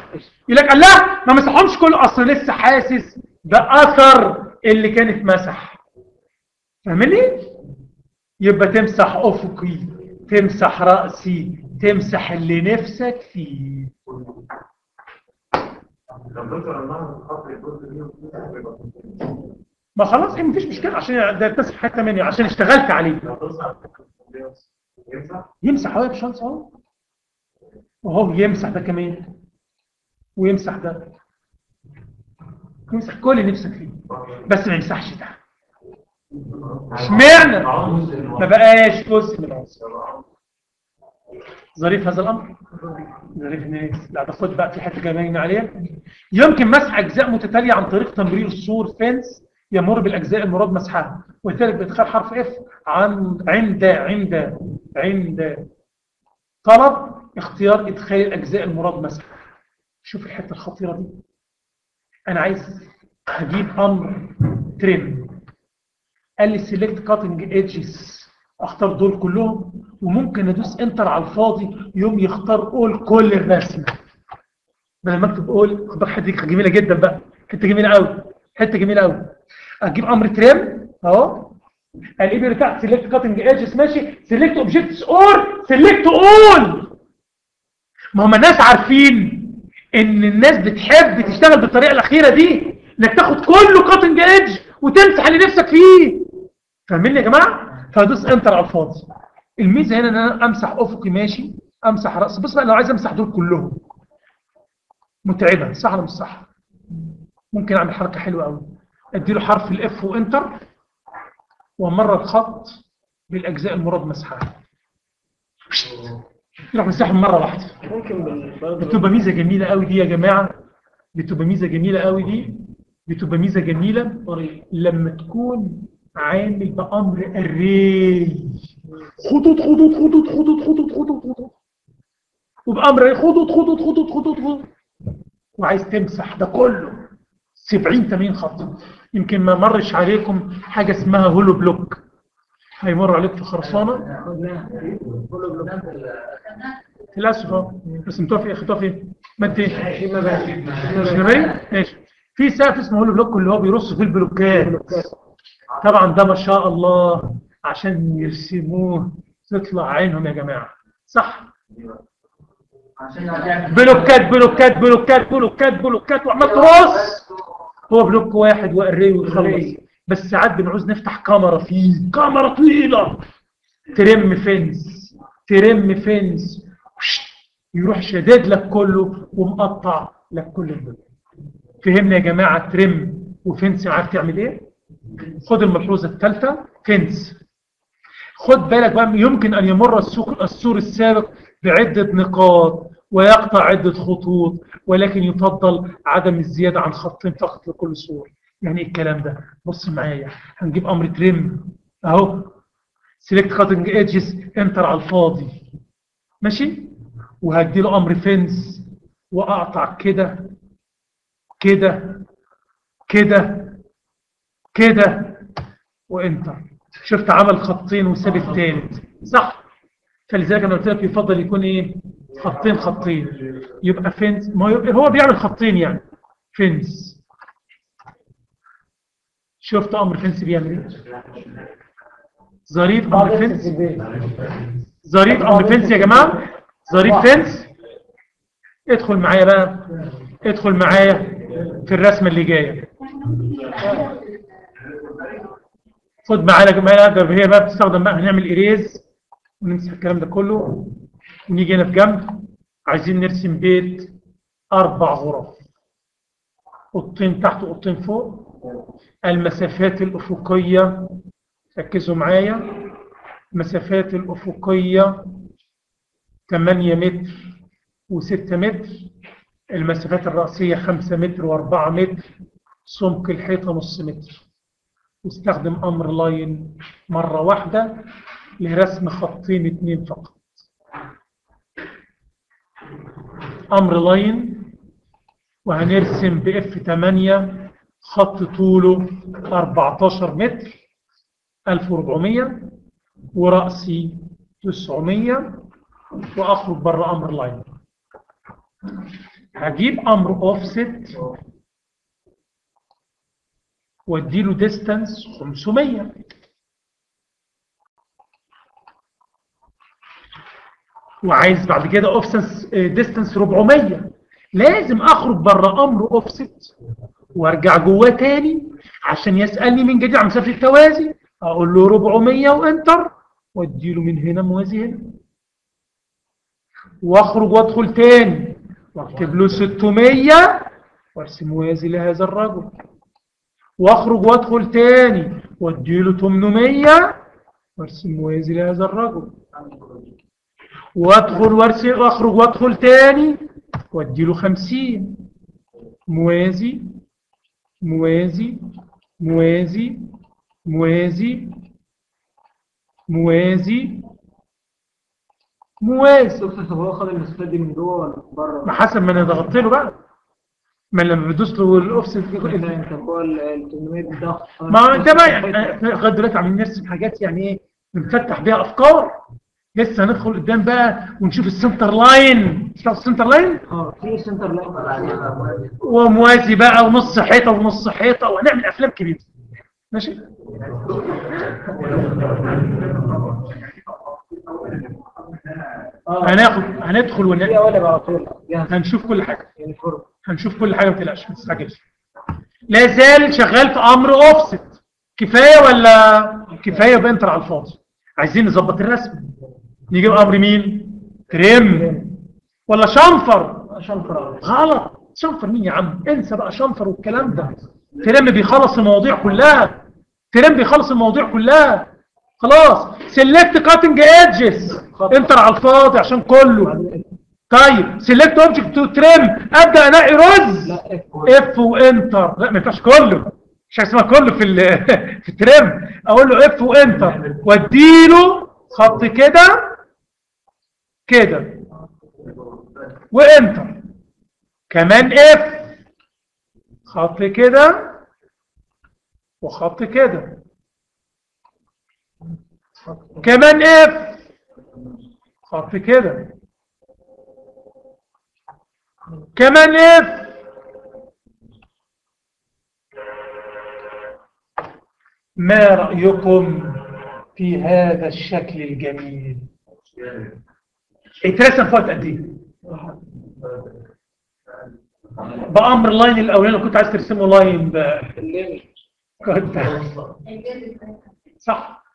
يقول لك الله ما مسحهمش كله. أصل لسه حاسس بأثر اللي كان اتمسح. فاهمني يبقى تمسح أفقي تمسح رأسي تمسح اللي نفسك فيه. ما خلاص إيه مفيش مشكلة عشان ده تمسح حتة مني عشان اشتغلت عليه. يمسح أهو باشمهندس أهو. أهو يمسح ده كمان ويمسح ده. يمسح كل اللي نفسك فيه بس ما يمسحش ده. اشمعنى ما بقاش جزء من العنصر ظريف هذا الأمر؟ ظريف الناس لا ده خد بقى في حتة كمان عليها يمكن مسح أجزاء متتالية عن طريق تمرير السور fence يمر بالأجزاء المراد مسحها. وذلك بادخال حرف F عن عند عند عند. طلب اختيار إدخال الأجزاء المراد مسحها شوف الحتة الخطيرة دي. أنا عايز هجيب أمر trim قال لي select cutting edges أختار دول كلهم. وممكن أدوس enter على الفاضي. يوم يختار all كل الرسمة. بدل ما أكتب all بالك حتة جميلة جدا بقى. حتة جميلة قوي حتة جميلة قوي أجيب أمر trim أهو. قال إيه بتاع select cutting edges ماشي. select objects or select all ما هم الناس عارفين إن الناس بتحب تشتغل بالطريقة الأخيرة دي إنك تاخد كله cutting edge وتمسح اللي نفسك فيه. فاهمين يا جماعة؟ فادوس enter على الفاضي. الميزة هنا إن أنا أمسح أفقي ماشي أمسح رأسي بص بقى لو عايز أمسح دول كلهم. متعبة صح ولا مش صح ممكن أعمل حركة حلوة قوي أديله حرف ال F و enter ومرر الخط بالأجزاء المراد مسحها. يروح مسحهم مرة واحدة. بتبقى ميزة جميلة قوي دي يا جماعة. بتبقى ميزة جميلة قوي دي. بتبقى ميزة جميلة. لما تكون عامل بأمر الري خطوط خطوط خطوط خطوط خطوط خطوط خطوط. وبأمر خطوط خطوط خطوط خطوط خطوط. وعايز تمسح ده كله. 70 80 خط. يمكن ما مرش عليكم حاجة اسمها hollow block. هيمر عليك في خرسانة؟ للأسف. آه بس أنتوا في اخطاء في ماده إيه؟ مش؟ ماشي. في سقف اسمه hollow block اللي هو بيرص في البلوكات. طبعا ده ما شاء الله عشان يرسموه. تطلع عينهم يا جماعة. صح؟ بلوكات بلوكات بلوكات بلوكات بلوكات. وعمال ترص هو بلوك واحد وقريه ويخلص. بس ساعات بنعوز نفتح كاميرا فيه. كاميرا طويلة. ترم فنس ترم فنس يروح شداد لك كله ومقطع لك كل البلوك. فهمنا يا جماعة ترم وفنس عارف تعمل إيه؟ خد الملحوظه الثالثة فنس خد بالك بقى يمكن أن يمر السوق السور السابق بعدة نقاط ويقطع عدة خطوط ولكن يفضل عدم الزيادة عن خطين فقط لكل سور. يعني إيه الكلام ده؟ بص معايا هنجيب أمر trim أهو. select cutting edges enter على الفاضي. ماشي؟ وهدي له أمر fence وأقطع كده كده كده. كده و enter شفت عمل خطين وساب الثالث صح. فلذلك أنا قلت لك يفضل يكون إيه؟ خطين خطين. يبقى فنس ما هو- بيعمل خطين يعني. فنس شفت أمر فنس بيعمل إيه؟ ظريف أمر بعض فنس في البيت ظريف أمر فنس يا جماعة. ظريف فنس ادخل معايا بقى. ادخل معايا في الرسمة اللي جاية. خد معانا ده هي بقى بتستخدم بقى هنعمل اريز ونمسح الكلام ده كله ونيجي هنا في جنب. عايزين نرسم بيت أربع غرف أوضتين تحت وأوضتين فوق. المسافات الأفقية ركزوا معايا. المسافات الأفقية 8 متر و6 متر. المسافات الرأسية 5 متر و4 متر. سمك الحيطة نص متر. واستخدم أمر line مرة واحدة لرسم خطين اتنين فقط. أمر line وهنرسم ب F 8 خط طوله 14 متر 1400 ورأسي 900 وأخرج بره أمر line. هجيب أمر اوفست واديله distance 500 وعايز بعد كده offset distance 400 لازم أخرج بره أمر اوفست وأرجع جواه تاني عشان يسألني من جديد عن مسافه التوازي. أقول له 400 و enter وأديله من هنا موازي هنا. وأخرج وأدخل تاني. وأكتب له 600 وأرسم موازي لهذا الرجل. واخرج وادخل تاني. وادي له 800 وارسم موازي لهذا الرجل وادخل وارسم واخرج وادخل تاني. وادي له 50 موازي موازي موازي موازي موازي. موازي هو خد المسافات دي من جوه ولا من بره؟ ما حسب ما أنا ضغطت له بقى. ما لما بدوس له الاوفست أنت ال 800 ضغط ما أنت بقى لغايه دلوقتي عاملين نرسم حاجات يعني إيه بنفتح بيها أفكار. لسه هندخل قدام بقى ونشوف ال center line. شوف ال center line؟ آه في center line. وموازي بقى ونص حيطة ونص حيطة وهنعمل أفلام كبيرة. ماشي؟ آه. هناخد هندخل ون... هنشوف كل حاجة. هنشوف كل حاجة ما تقلقش ما تستعجلش لا زال شغال في أمر اوفست كفاية ولا كفاية ب enter على الفاضي؟ عايزين نظبط الرسم. نجيب أمر مين؟ trim ولا chamfer عشان فراغ غلط. chamfer مين يا عم؟ انسى بقى chamfer والكلام ده. trim بيخلص المواضيع كلها. trim بيخلص المواضيع كلها. خلاص. select cutting edges enter على الفاضي عشان كله. طيب select object to trim أبدأ انقي رز F و enter لا ما ينفعش كله. مش اسمها كله في في ال trim أقول له F و enter واديله خط كده كده. و enter كمان F خط كده وخط كده. كمان اف خط كده. كمان اف. ما رأيكم في هذا الشكل الجميل؟ اترسم فوق قد إيه بأمر ال line الأولاني كنت عايز ترسمه line بقى كنت. صح.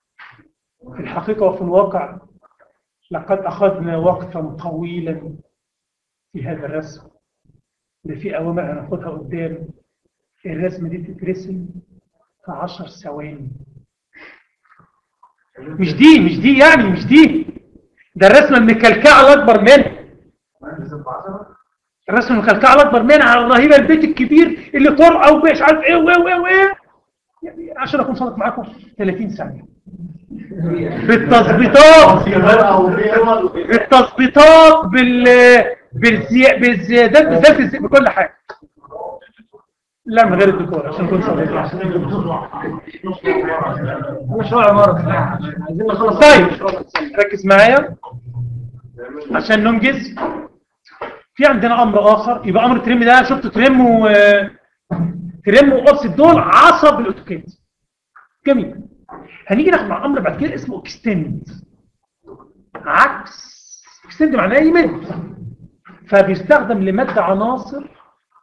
في الحقيقة وفي الواقع لقد أخذنا وقتا طويلا. في هذا الرسم. ده في أوامر هناخدها قدام الرسمة دي تترسم في عشر ثواني. مش دي مش دي يعني مش دي. ده الرسمة المكلكعة الأكبر منها. الرسمة المكلكعة الأكبر منها على رهيبة البيت الكبير اللي طرقة ومش عارف إيه وإيه وإيه وإيه يعني عشان أكون صادق معاكم 30 ثانية. بالتظبيطات. بالتظبيطات بال بالزي... بالزيادات بالذات. بكل حاجة لا من غير الديكور عشان نكون صادقين مشروع عمارة عايزين نخلص طيب. ركز معايا. عشان ننجز. في عندنا أمر آخر. يبقى أمر trim ده شفت trim و trim و offset دول عصب الأوتوكاد. جميل. هنيجي ناخد مع أمر بعد كده اسمه extend عكس. extend معناه يمد فبيستخدم لمد عناصر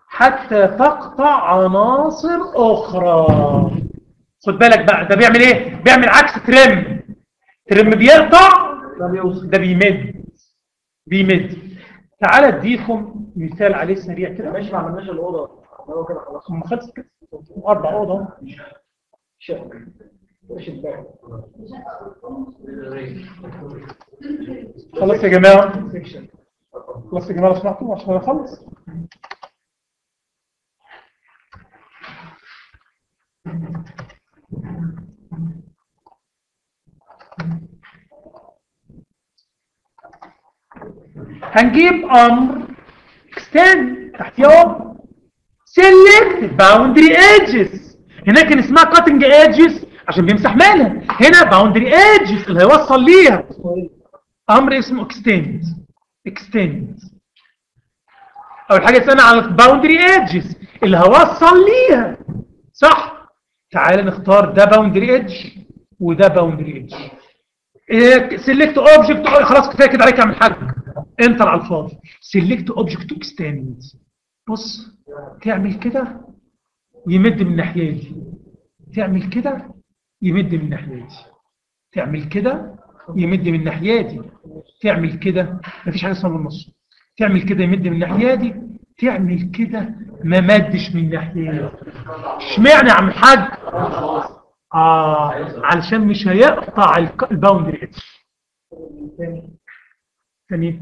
حتى تقطع عناصر أخرى. خد بالك بقى ده بيعمل إيه؟ بيعمل عكس ترم ترم بيقطع ده بيمد. بيمد. تعال أديكم مثال عليه سريع كده. ماشي ما عملناش الأوضة. هو كده خلاص. هم خلص كده؟ أربع أوضة خلاص يا جماعة. خلاص يا جماعة لو سمحتوا عشان اخلص هنجيب أمر extend تحت يوم. Select boundary edges. هناك كان اسمها cutting edges عشان بيمسح مالها. هنا boundary edges اللي هيوصل ليها؟ أمر اسمه extend. Extend أول حاجة اسالنا على boundary edges. اللي هوصل ليها صح؟ تعال نختار ده boundary edge وده edge. إيه select object خلاص كفاية كده عليك يا عم الحاج. انتر على الفاضي. Object to extend. بص تعمل كده يمد من الناحية دي. تعمل كده يمد من الناحية دي. تعمل كده يمد من الناحيه دي تعمل كده مفيش حاجة اسمها بالنص تعمل كده يمد من الناحيه دي تعمل كده ما مدش من الناحيه دي اشمعنى يا عم الحاج آه علشان مش هيقطع ال boundary. edge ثاني.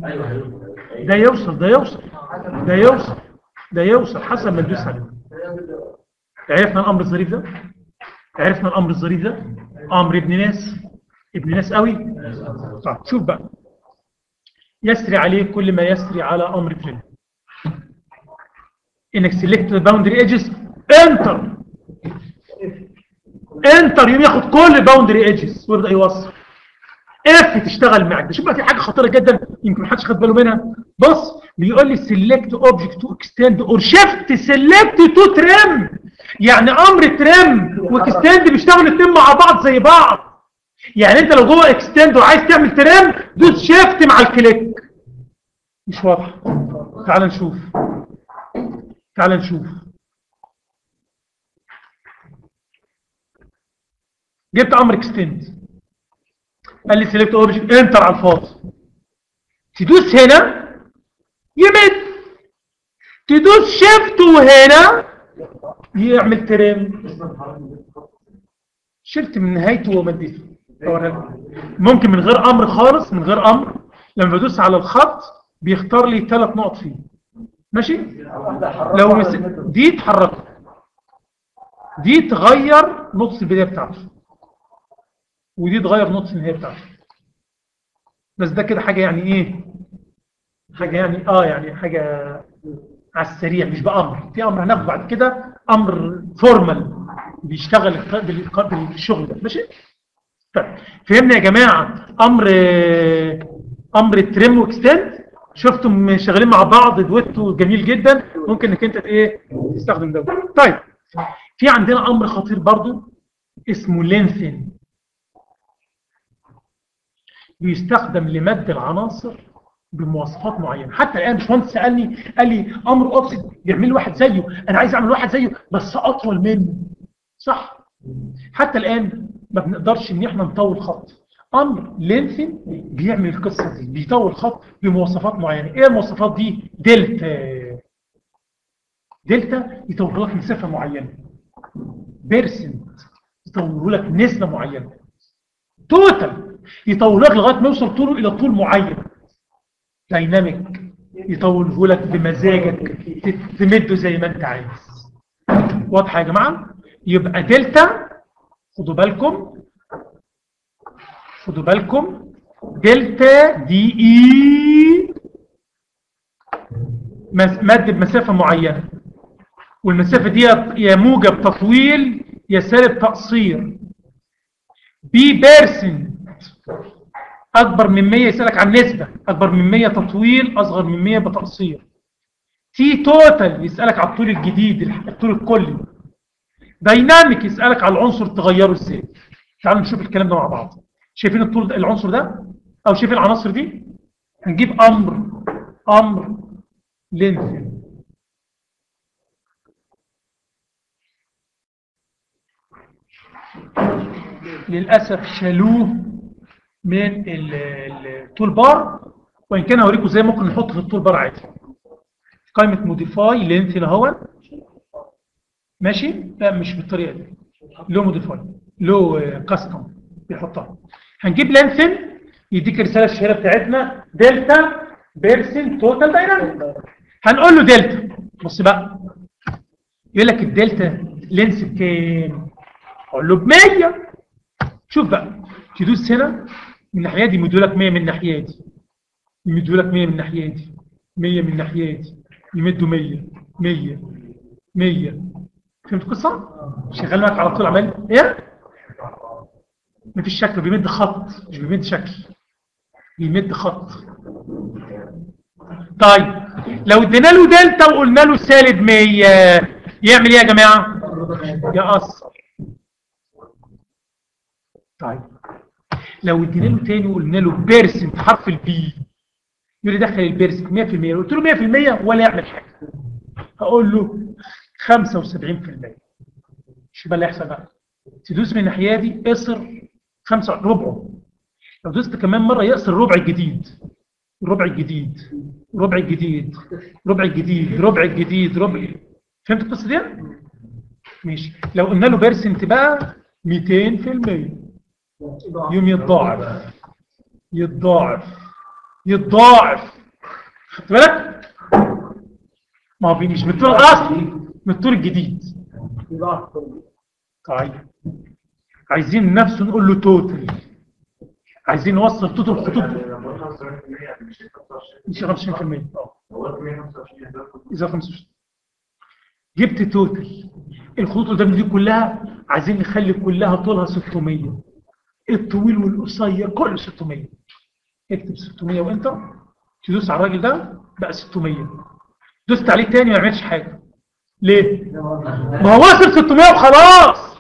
ده يوصل ده يوصل ده يوصل ده يوصل. حسب ما تدوس عليه. عرفنا الأمر الظريف ده؟ عرفنا الأمر الظريف ده؟ أمر ابن ناس. ابن ناس قوي؟ طيب شوف بقى. يسري عليه كل ما يسري على أمر trim إنك select boundary edges enter enter يوم ياخد كل ال boundary edges ويبدا يوصل. F تشتغل ده شوف بقى في حاجة خطيرة جدا يمكن ما حدش خد باله منها. بص بيقول لي select object to extend or shift select to trim يعني أمر trim و extend بيشتغلوا الاثنين مع بعض زي بعض. يعني انت لو جوه extend وعايز تعمل trim دوس shift مع ال click مش واضح. تعال نشوف. تعال نشوف. جبت أمر extend قال لي select origin enter على الفاضي. تدوس هنا يمد. تدوس shift وهنا يعمل trim شلت من نهايته ومديته. ممكن من غير أمر خالص من غير أمر. لما بدوس على الخط بيختار لي ثلاث نقط فيه. ماشي؟ لو مس... دي تحرك دي تغير نقطة البداية بتاعته. ودي تغير نقطة النهاية بتاعته. بس ده كده حاجة يعني إيه؟ حاجة يعني آه يعني حاجة على السريع مش بأمر. في أمر هناخده بعد كده. أمر فورمال بيشتغل بالشغل ده. ماشي؟ طيب فهمنا يا جماعة أمر أمر ال trim و extend شفتم شغالين مع بعض دويتو جميل جدا. ممكن إنك أنت إيه تستخدم ده. طيب في عندنا أمر خطير برضو اسمه lengthen بيستخدم لمد العناصر بمواصفات معينة. حتى الآن باشمهندس سألني قال لي أمر أوبسيت بيعمل لي واحد زيه أنا عايز أعمل واحد زيه بس أطول منه. صح. حتى الآن ما بنقدرش إن إحنا نطول خط. أمر lengthen بيعمل القصة دي بيطول خط بمواصفات معينة. إيه المواصفات دي؟ delta. delta يطول لك مسافه معينة. percent يطول لك نسبة معينة. total يطول لك لغاية ما يوصل طوله إلى طول معين. dynamic يطوله لك بمزاجك تمده زي ما أنت عايز. واضحة يا جماعة؟ يبقى دلتا خدوا بالكم؟ خدوا بالكم؟ delta D E مد بمسافة معينة. والمسافة دي يا موجب تطويل يا سالب تقصير. P percent أكبر من 100 يسألك عن نسبة. أكبر من 100 تطويل أصغر من 100 بتقصير. T total يسألك على الطول الجديد الطول الكلي. dynamic يسألك على العنصر تغيره إزاي. تعالوا نشوف الكلام ده مع بعض. شايفين الطول ده العنصر ده؟ أو شايفين العناصر دي؟ هنجيب أمر أمر lengthen للأسف شالوه من ال- ال- ال tool bar وإن كان هوريكم إزاي ممكن نحطه في ال tool bar عادي. قائمة modify lengthen اهو ماشي؟ لا مش بالطريقة دي. له modify له custom بيحطها. هنجيب lengthen يديك الرساله الشهيرة بتاعتنا. delta percent total dynamic هنقول له دلتا. بص بقى. يقول لك ال delta length بكام أقول له ب 100 شوف بقى. تدوس هنا. من الناحية دي يمدوا لك 100 من الناحية دي. يمدوا لك 100 من الناحية دي. 100 من الناحية دي. يمدوا 100 100 100 فهمت القصة؟ شغال معاك على طول عمال إيه؟ مفيش شكل بيمد خط مش بيمد شكل بيمد خط طيب لو ادينا له دلتا وقلنا له سالب 100 يعمل إيه يا جماعة؟ يقصر طيب لو ادينا له تاني وقلنا له percent حرف ال P يقول لي دخل ال percent 100% قلت له 100% ولا يعمل حاجة هقول له 75% شوف بقى اللي هيحصل بقى. تدوس من الناحية دي اقصر خمسة ربعه. لو دوست كمان مرة يقصر الربع الجديد. الربع الجديد ربع الجديد ربع الجديد ربع الجديد ربع. فهمت القصة دي؟ ماشي. لو قلنا له بيرسنت بقى 200% يوم يتضاعف. يتضاعف. يتضاعف. خدت بالك؟ ما هو مش الطول الاصلي من الطول الجديد طيب. عايزين نفسه نقول له total عايزين نوصل total الخطوط مش 25% آه إذا 25 جبت total الخطوط قدام دي كلها عايزين نخلي كلها طولها 600 الطويل والقصير كله 600 اكتب 600 وانت. تدوس على الراجل ده بقى 600 دوست عليه تاني ما يعملش حاجة. ليه؟ ما هو وصل 600 وخلاص.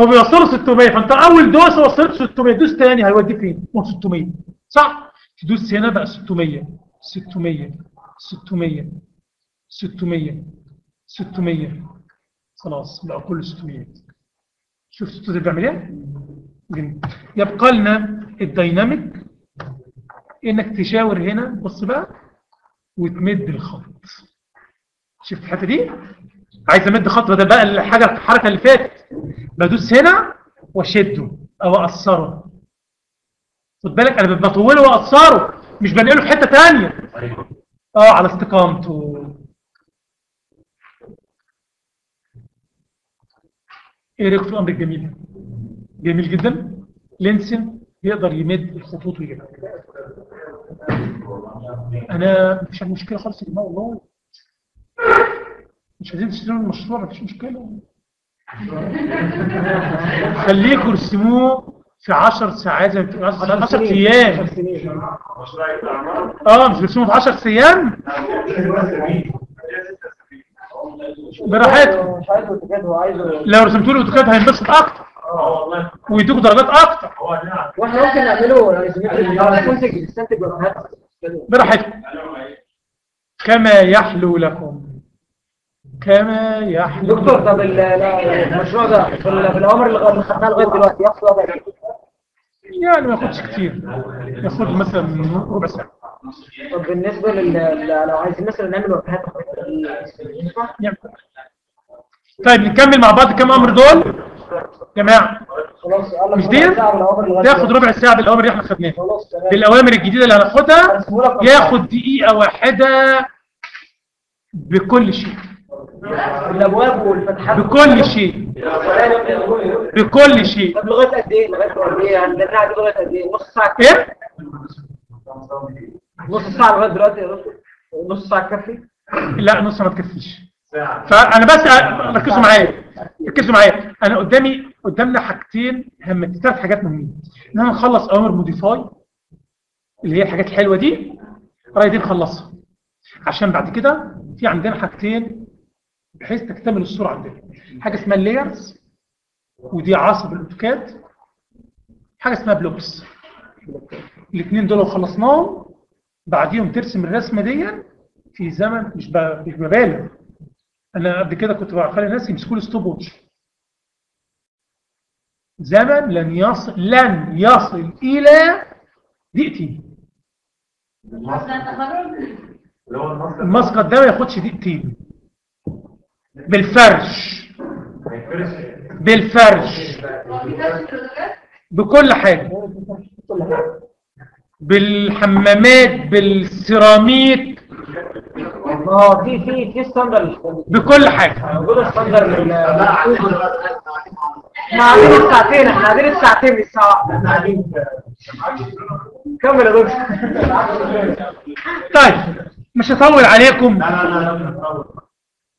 هو بيوصله 600 فأنت أول دوسه وصلت 600 دوس تاني هيوديه فين؟ هو 600 صح؟ تدوس هنا بقى 600 600 600 600 600 خلاص بقى كله 600 شفت الصوت بيعمل إيه؟ يبقى لنا الديناميك إنك تشاور هنا بص بقى وتمد الخط. شفت الحتة دي؟ عايز امد خط بدل بقى الحاجة الحركة اللي فاتت. بدوس هنا واشده أو أقصره. خد بالك أنا بطوله وأقصره مش بنقله في حتة ثانية آه على استقامته. إيه رايك في الأمر الجميل؟ جميل جدا. لينسن يقدر يمد الخطوط ويجيبها أنا مفيش عندي مشكلة خالص يا جماعة والله. مش عايزين تشتروا المشروع مفيش مشكلة. خليكم ارسموه في 10 ساعات زي ما بتقول 10 أيام. 10 سنين. آه مش بترسموه في 10 أيام؟ براحتكم. مش عايزه اوتوكاد هو عايزه لو رسمتوا له اوتوكاد هينبسط أكتر. ويدوكوا درجات أكتر. وإحنا ممكن نعمله نستنتج براحتكم. كما يحلو لكم. كما يحلو دكتور طب المشروع ده في ال- في الاوامر اللي خدناها لغاية دلوقتي ياخد وضع؟ يعني ما ياخدش كتير. ياخد مثلا ربع ساعة. طب بالنسبة لل لو عايزين مثلا نعمل وجهات. طيب نكمل مع بعض كم أمر دول؟ جماعة. مش دي تاخد. ربع ساعة بالاوامر اللي إحنا تمام. بالأوامر الجديدة اللي هناخدها ياخد دقيقة واحدة بكل شيء. الأبواب والفتحات. بكل شيء. بكل شيء. طب لغايه قد إيه؟ لغايه قد إيه؟ يعني لغايه قد إيه؟ نص ساعة إيه؟ نص ساعة لغاية دلوقتي نص ساعة تكفي؟ لا نص ما تكفيش. فأنا بس ركزوا معايا. ركزوا معايا. أنا قدامي قدامنا حاجتين هم ثلاث حاجات مهمين. إن إحنا نخلص أوامر modify اللي هي الحاجات الحلوة دي راي دي نخلصها. عشان بعد كده في عندنا حاجتين بحيث تكتمل الصورة عندنا حاجة اسمها ال layers ودي عصب الأوتوكاد. حاجة اسمها blocks الاثنين دول لو خلصناهم بعديهم ترسم الرسمة دي في زمن مش مش ببالغ. أنا قبل كده كنت بخلي الناس يمسكوا لي stop watch زمن لن يصل لن يصل إلى دقيقتين. المسقط ده ما ياخدش دقيقتين. بالفرش بالفرش بكل حاجة بالحمامات بالسيراميك آه في في في standard بكل حاجة موجود standard لل إحنا قاعدين الساعتين إحنا قاعدين الساعتين مش ساعه كمل يا دكتور طيب مش هطول عليكم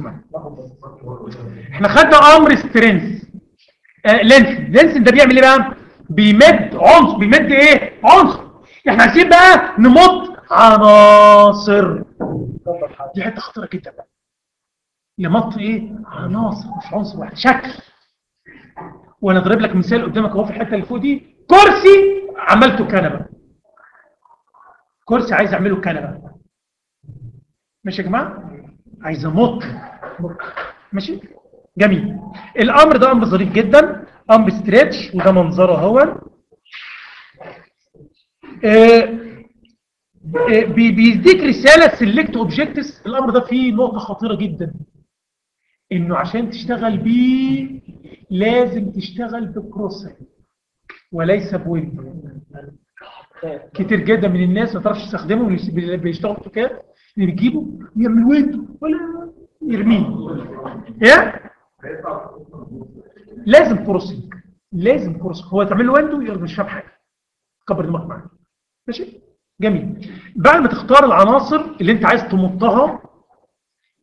معايا إحنا خدنا أمر lengthen length length ده بيعمل إيه بقى؟ بيمد عنصر بيمد إيه؟ عنصر إحنا عايزين بقى نمط عناصر. دي حتة خطيرة جدا بقى. يمط إيه؟ عناصر مش عنصر واحد. شكل. وأنا أضرب لك مثال قدامك أهو في الحتة اللي فوق دي. كرسي عملته كنبة. كرسي عايز أعمله كنبة. ماشي يا جماعة؟ عايز امط ماشي؟ جميل. الأمر ده أمر ظريف جدا. أمر stretch وده منظره اهو آه، آه، بي- بيديك رسالة select objects الأمر ده فيه نقطة خطيرة جدا. إنه عشان تشتغل بيه لازم تشتغل ب crossing. وليس ب window كتير جدا من الناس ما تعرفش تستخدمه بيشتغلوا في كاد بيجيبوا يعمل window ولا يرميه. إيه؟ لازم crossing لازم crossing هو تعمل له window يبقى مش فاهم حاجة كبر دماغك معاك ماشي؟ جميل. بعد ما تختار العناصر اللي انت عايز تمطها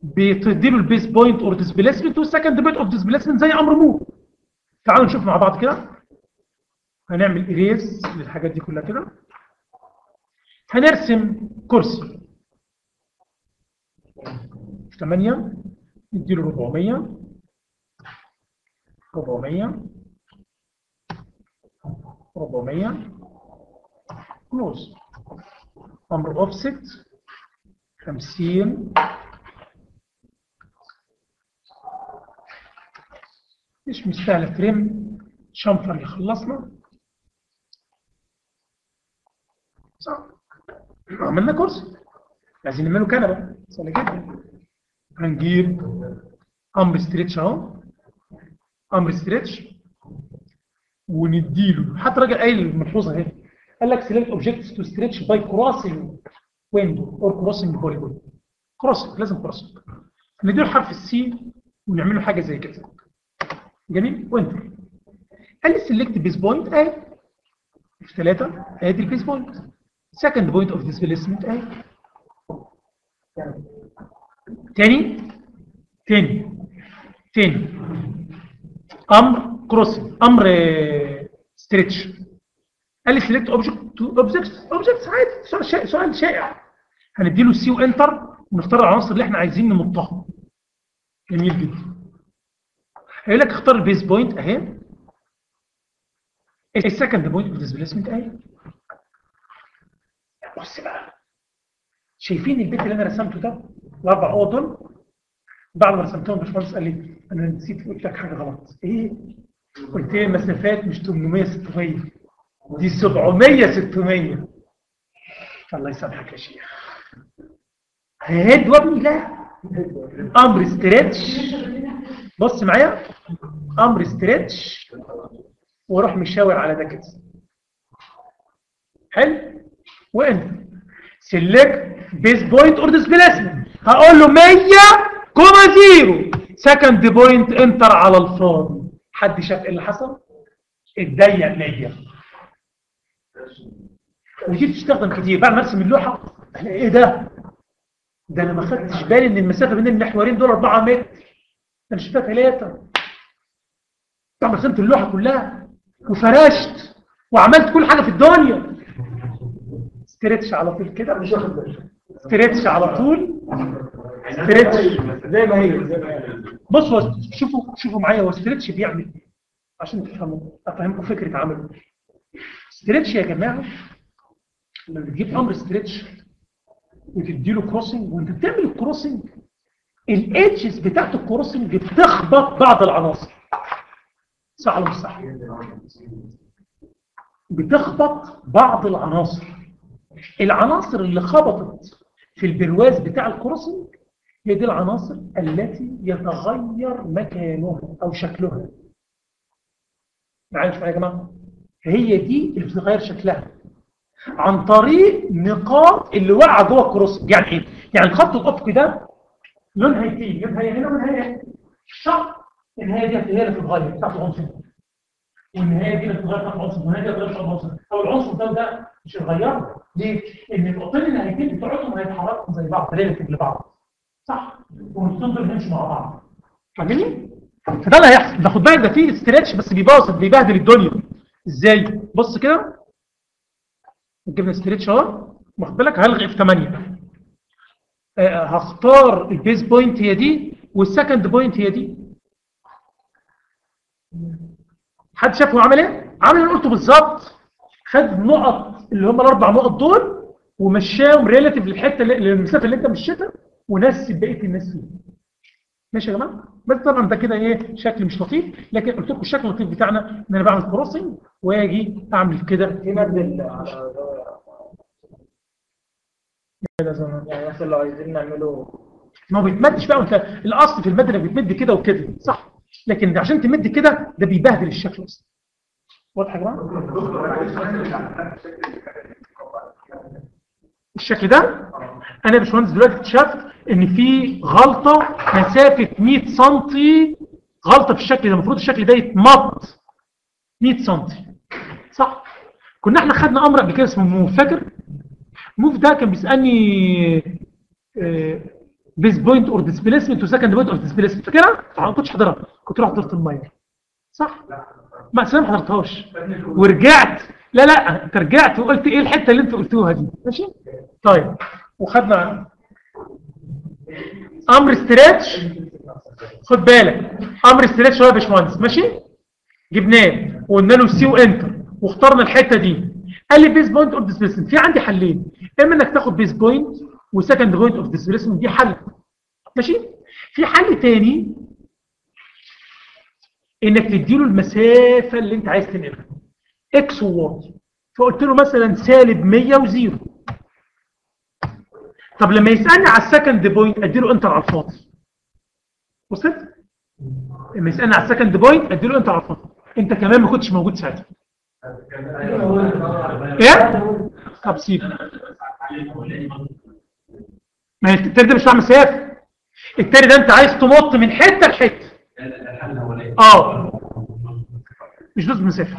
بتديله ال base point or displacement وال second point of displacement زي أمر move تعالوا نشوف مع بعض كده. هنعمل erase للحاجات دي كلها كده. هنرسم كرسي. 8 نديله 400 400 400 close أمر أوفست 50 مش مستاهله trim chamfer يخلصنا. صح. عملنا كرسي عايزين نعمله كنبه سهله جدا هنجيب أمر stretch أهو. أمر stretch. ونديله. حتى الراجل قايل الملحوظه أهي. قال لك select objects to stretch by crossing window or crossing polygon crossing. لازم crossing. نديله حرف ال C ونعمل له حاجة زي كده. جميل؟ و enter قال لي select base point اهي في ثلاثة. أدي ال base point second point of displacement اهي تاني؟ تاني. تاني. أمر crossing أمر stretch قال لي select object to objects objects عادي سؤال شائع. هنديله C و enter ونختار العناصر اللي إحنا عايزين نمطها جميل جدا. هيقول لك اختار ال base point أهي. ال second point of displacement أهي. بص بقى. شايفين البيت اللي أنا رسمته ده؟ الاربع أوض. دول بعد ما رسمتهم الباشمهندس قال لي أنا نسيت قلت لك حاجة غلط. إيه؟ قلت لي المسافات مش 800 600 دي 700 600 الله يسامحك يا شيخ. هيد وابني لا أمر stretch. بص معايا. أمر stretch. وأروح مشاور على ده كده. حلو؟ وإنت؟ select base point or displacement هقول له 100 comma zero. second point enter على الفاضي حد شاف إيه اللي حصل؟ اتضيق ليا. ودي بتستخدم كتير. بعد ما أرسم اللوحة إيه ده؟ ده أنا ما خدتش بالي إن المسافة بين المحورين دول 4 متر. أنا شفتها 3 طبعا رسمت اللوحة كلها وفرشت وعملت كل حاجة في الدنيا. stretch على طول كده مش واخد stretch على طول. stretch زي ما هي زي ما هي. بصوا شوفوا شوفوا معايا هو stretch بيعمل إيه؟ عشان تفهموا أفهمكم فكرة عمله. stretch يا جماعة لما بتجيب أمر stretch وتدي له crossing وأنت بتعمل ال crossing ال edges بتاعت ال crossing بتخبط بعض العناصر. صح ولا مش صح؟ بتخبط بعض العناصر. العناصر اللي خبطت في البرواز بتاع ال crossing هي دي العناصر التي يتغير مكانها أو شكلها. معايا يا جماعة؟ هي دي اللي بتغير شكلها. عن طريق نقاط اللي واقعة جوه ال crossing يعني إيه؟ يعني الخط الأفقي ده لونها لونها هي هنا ولونها هنا الشق النهاية دي هي اللي بتتغير بتاعت العنصر. والنهايه دي اللي بتتغير بتاعت العنصر والنهايه دي اللي بتتغير بتاعت العنصر. أو العنصر ده وده مش هيتغير ليه؟ ان النقطتين النهايتين بتوعهم هيتحركوا زي بعض relative لبعض صح؟ والنقطتين دول هيمشوا مع بعض. فاهمني؟ فده اللي هيحصل. ده خد بالك ده فيه stretch بس بيبوظ بيبهدل الدنيا. إزاي؟ بص كده. جبنا stretch أهو. واخد بالك؟ هلغي في 8 آه هختار ال base point هي دي وال second point هي دي. حد شاف هو عمل إيه؟ عمل اللي قلته بالظبط. خد النقط اللي هم الأربع نقط دول ومشاهم relative للحتة اللي للمسافة اللي أنت مشيتها ونسب بقية الناس فيها. ماشي يا جماعة؟ بس طبعا ده كده إيه شكل مش لطيف. لكن قلت لكم الشكل اللطيف بتاعنا إن أنا بعمل crossing وآجي أعمل كده. ال- يعني مثلا لو عايزين نعمله ما بيتمدش بقى. وأنت الأصل في المد إنك بتمد كده وكده. صح. لكن عشان تمد كده ده بيبهدل الشكل أصلا. واضح يا جماعة؟ الشكل ده أنا يا باشمهندس دلوقتي اكتشفت إن في غلطة مسافه 100 سم غلطة في الشكل ده المفروض الشكل ده يتمط 100 سم صح. كنا إحنا خدنا أمر قبل كده اسمه موف فاكر؟ move ده كان بيسألني base point or displacement و second point or displacement فاكرها؟ ما كنتش حاضرها. كنت رحت حضرت الميه صح؟ ما أصل أنا ما حضرتهاش. ورجعت. لا لا انت رجعت وقلت إيه الحتة اللي انت قلتوها دي؟ ماشي؟ طيب. وخدنا أمر stretch خد بالك. أمر stretch هو يا باشمهندس. ماشي؟ جبناه. وقلنا له C و enter واخترنا الحتة دي. قال لي base point of displacement في عندي حلين. إما إنك تاخد base point و second point of displacement دي حل. ماشي؟ في حل تاني إنك تديله المسافة اللي أنت عايز تنقلها. X و Y فقلت له مثلا سالب 100 و zero طب لما يسألني على ال second point أديله enter على الفاضي. وصلت؟ لما يسألني على السكند بوينت ادي له انت عرفان أنت كمان ما كنتش موجود ساعتها. إيه؟ طب سيب. ما هي التاني ده مش مع مسافه التاني ده انت عايز تنط من حتة لحتة. آه. مش دوس مسافه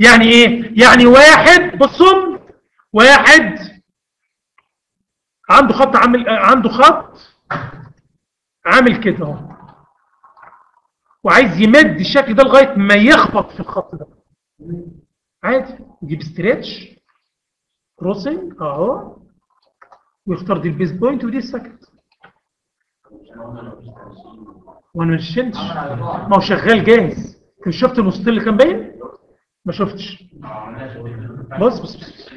يعني إيه؟ يعني واحد بصم واحد عنده خط عامل عنده خط عامل كده أهو. وعايز يمد الشكل ده لغاية ما يخبط في الخط ده. عادي. يجيب stretch crossing أهو. ويختار دي ال base point ودي ال second وأنا مش شنتش ما هو شغال جاهز انت شفت المستطيل اللي كان باين ما شفتش بص بص بص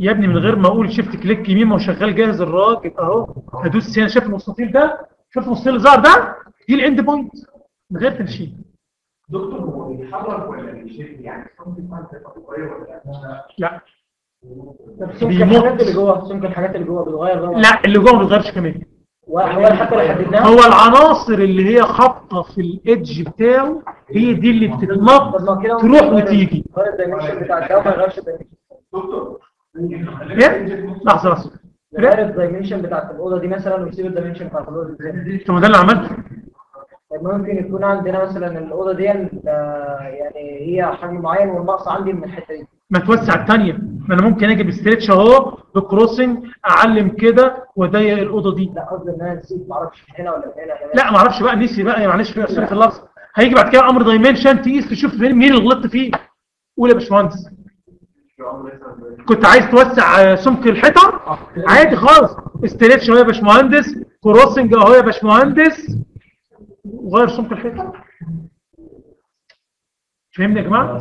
يا ابني من غير ما أقول شفت click يمين ما هو شغال جاهز الراجل اهو هدوس هنا شايف المستطيل ده شايف المستطيل اللي ظهر ده دي الاند بوينت من غير تنشين دكتور هو بيتحرك ولا بيشد يعني لا طب سمك بيمط. الحاجات اللي جوه سمك الحاجات اللي جوه بتغير جوه لا اللي جوه ما بيتغيرش كمان. ولا حتى لو حددناها هو العناصر اللي هي خابطة في الايدج بتاعه هي دي اللي بتتنط تروح وتيجي. دكتور إيه؟ لحظة لحظة. يغير ال dimension بتاعت الأوضة دي مثلا ويسيب ال dimension بتاعت الأوضة دي. إزاي طب ما ده اللي عملته. ممكن يكون عندنا مثلا الأوضة دي آه، يعني هي حجم معين والنقص عندي من الحتة دي. ما توسع الثانية ما أنا ممكن أجي ب stretch أهو ب crossing أعلم كده وأضيق الأوضة دي. لا قصدي إن أنا نسيت معرفش من هنا ولا هنا لا ما أعرفش بقى نسي بقى معلش في في اللفظ هيجي بعد كده أمر dimension تقيس تشوف مين اللي غلطت فيه. قول يا باشمهندس. كنت عايز توسع آه، سمك الحيطة؟ عادي خالص. stretch أهو يا باشمهندس. crossing أهو يا باشمهندس. وغير سمك الحيطة. فهمني يا جماعة؟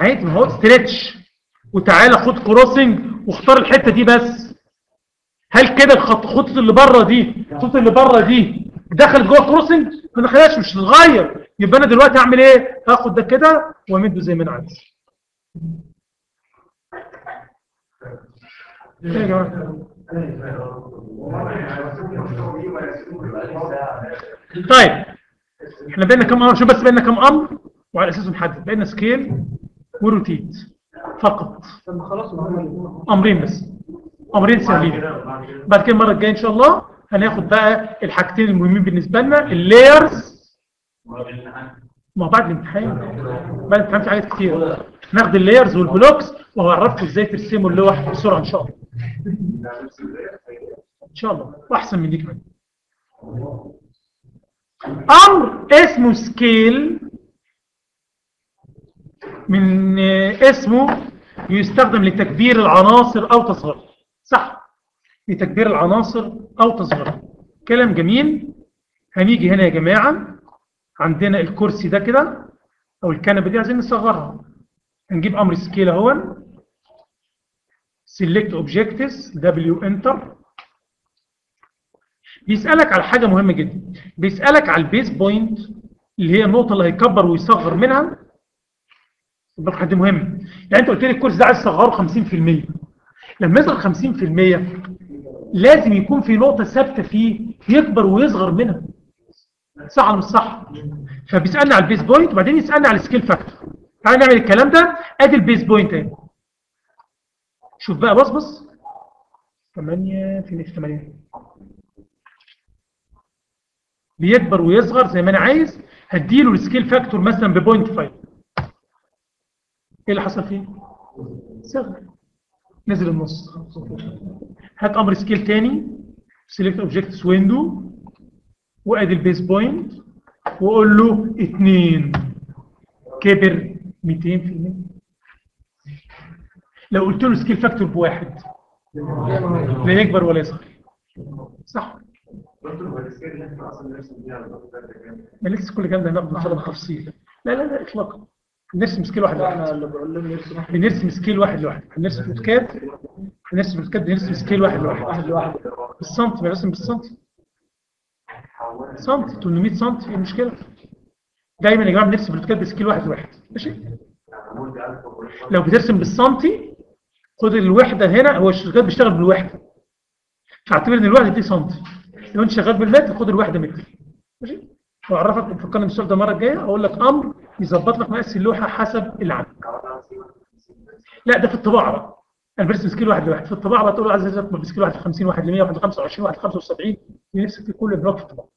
عادي ما هو stretch وتعالى خد crossing واختار الحتة دي بس. هل كده الخط الخطوط اللي بره دي الخطوط اللي بره دي دخل جوه crossing ما دخلهاش مش هتتغير. يبقى أنا دلوقتي اعمل إيه؟ هاخد ده كده وأمده زي ما أنا عايز. إيه يا جماعة؟ طيب. إحنا بقينا كم أمر شوف بس بقينا كم أمر وعلى اساسه نحدد بقينا scale و rotate فقط. أمرين بس. أمرين سهلين. بعد كده المرة الجاية إن شاء الله هناخد بقى الحاجتين المهمين بالنسبة لنا ال layers ما بعد الامتحان. بعد الامتحان في حاجات كتير. ناخد ال layers وال blocks وهعرفكم إزاي ترسموا اللوح بسرعة إن شاء الله. إن شاء الله. واحسن من دي كمان. أمر اسمه scale من اسمه يستخدم لتكبير العناصر أو تصغيرها. صح. لتكبير العناصر أو تصغيرها. كلام جميل. هنيجي هنا يا جماعة. عندنا الكرسي ده كده أو الكنبة دي عايزين نصغرها. هنجيب أمر scale أهو. Select objects و enter. بيسألك على حاجة مهمة جدا. بيسألك على ال base point اللي هي النقطة اللي هيكبر ويصغر منها. يبقى حد مهم. يعني أنت قلت لي الكرسي ده عايز تصغره 50% لما يصغر 50% لازم يكون في نقطة ثابتة فيه يكبر ويصغر منها. صح ولا مش صح؟ فبيسألني على ال base point وبعدين يسألني على ال scale factor تعالى نعمل الكلام ده. أدي ال base point اهي شوف بقى بص بص. 8 فين في 8 بيكبر ويصغر زي ما أنا عايز. هديله ال scale factor مثلا ب 0.5 إيه اللي حصل فيه؟ صغر. نزل النص. هات أمر scale تاني. select objects window وأدي ال base point واقول له 2 كبر 200% لو قلت له scale factor بواحد لا يكبر ولا يصغر. صح. ما لسه كل الكلام ده إن شاء الله بالتفصيل. لا لا لا اطلاقا. نرسم scale واحد لواحد. بنرسم scale واحد لواحد. هنرسم AutoCAD هنرسم AutoCAD بنرسم scale واحد لواحد. بالسنتي بنرسم بالسنتي سنتي 800 سنتي إيه المشكلة؟ دايما يا جماعة بنرسم ال AutoCAD ب scale واحد لواحد. ماشي؟ لو بترسم بالسنتي خد الوحدة هنا هو الشركات بيشتغل بالوحدة. فاعتبر إن الوحدة دي سنتي لو أنت شغال بالمتر خد الوحدة متر ماشي؟ وأعرفك بفكرني بالسؤال ده المرة الجاية أقول لك أمر يظبط لك مقاس اللوحة حسب العدد. لا ده في الطباعة بقى. أنا برسم scale واحد لواحد في الطباعة بقى تقول له عايز ارسم ب scale واحد ل 50 واحد ل 100 واحد ل 25 واحد ل 75 نفسك في كل block في الطباعة.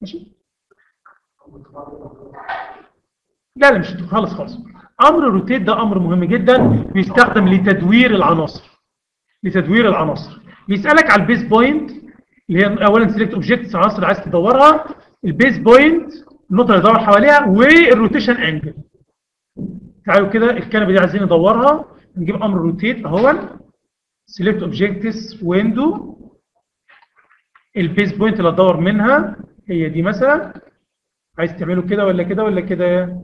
ماشي؟ لا لا مش خالص خالص. أمر rotate ده أمر مهم جدا بيستخدم لتدوير العناصر. لتدوير العناصر. بيسألك على ال base point اللي هي اولا select objects العناصر اللي عايز تدورها. ال base point النقطة اللي يدور حواليها وال rotation angle تعالوا كده الكنبة دي عايزين ندورها. نجيب أمر rotate اهو select objects window ال base point اللي هتدور منها هي دي مثلا. عايز تعمله كده ولا كده ولا كده؟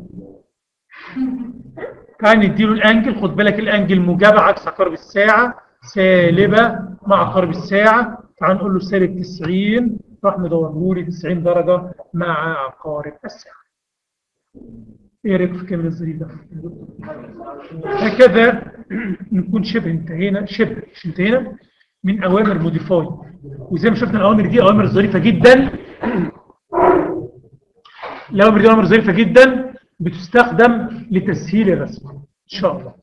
تعال نديله ال angle خد بالك ال angle موجبه عكس عقارب الساعة سالبة مع عقارب الساعة تعال نقول له سالب 90 راح ندور لي 90 درجة مع عقارب الساعة. إيه رأيك في الكاميرا الظريف ده هكذا نكون شبه انتهينا شبه مش انتهينا من أوامر موديفاي. وزي ما شفنا الأوامر دي أوامر ظريفة جدا. الأوامر دي أوامر ظريفة جدا. بتستخدم لتسهيل الرسم. إن شاء الله.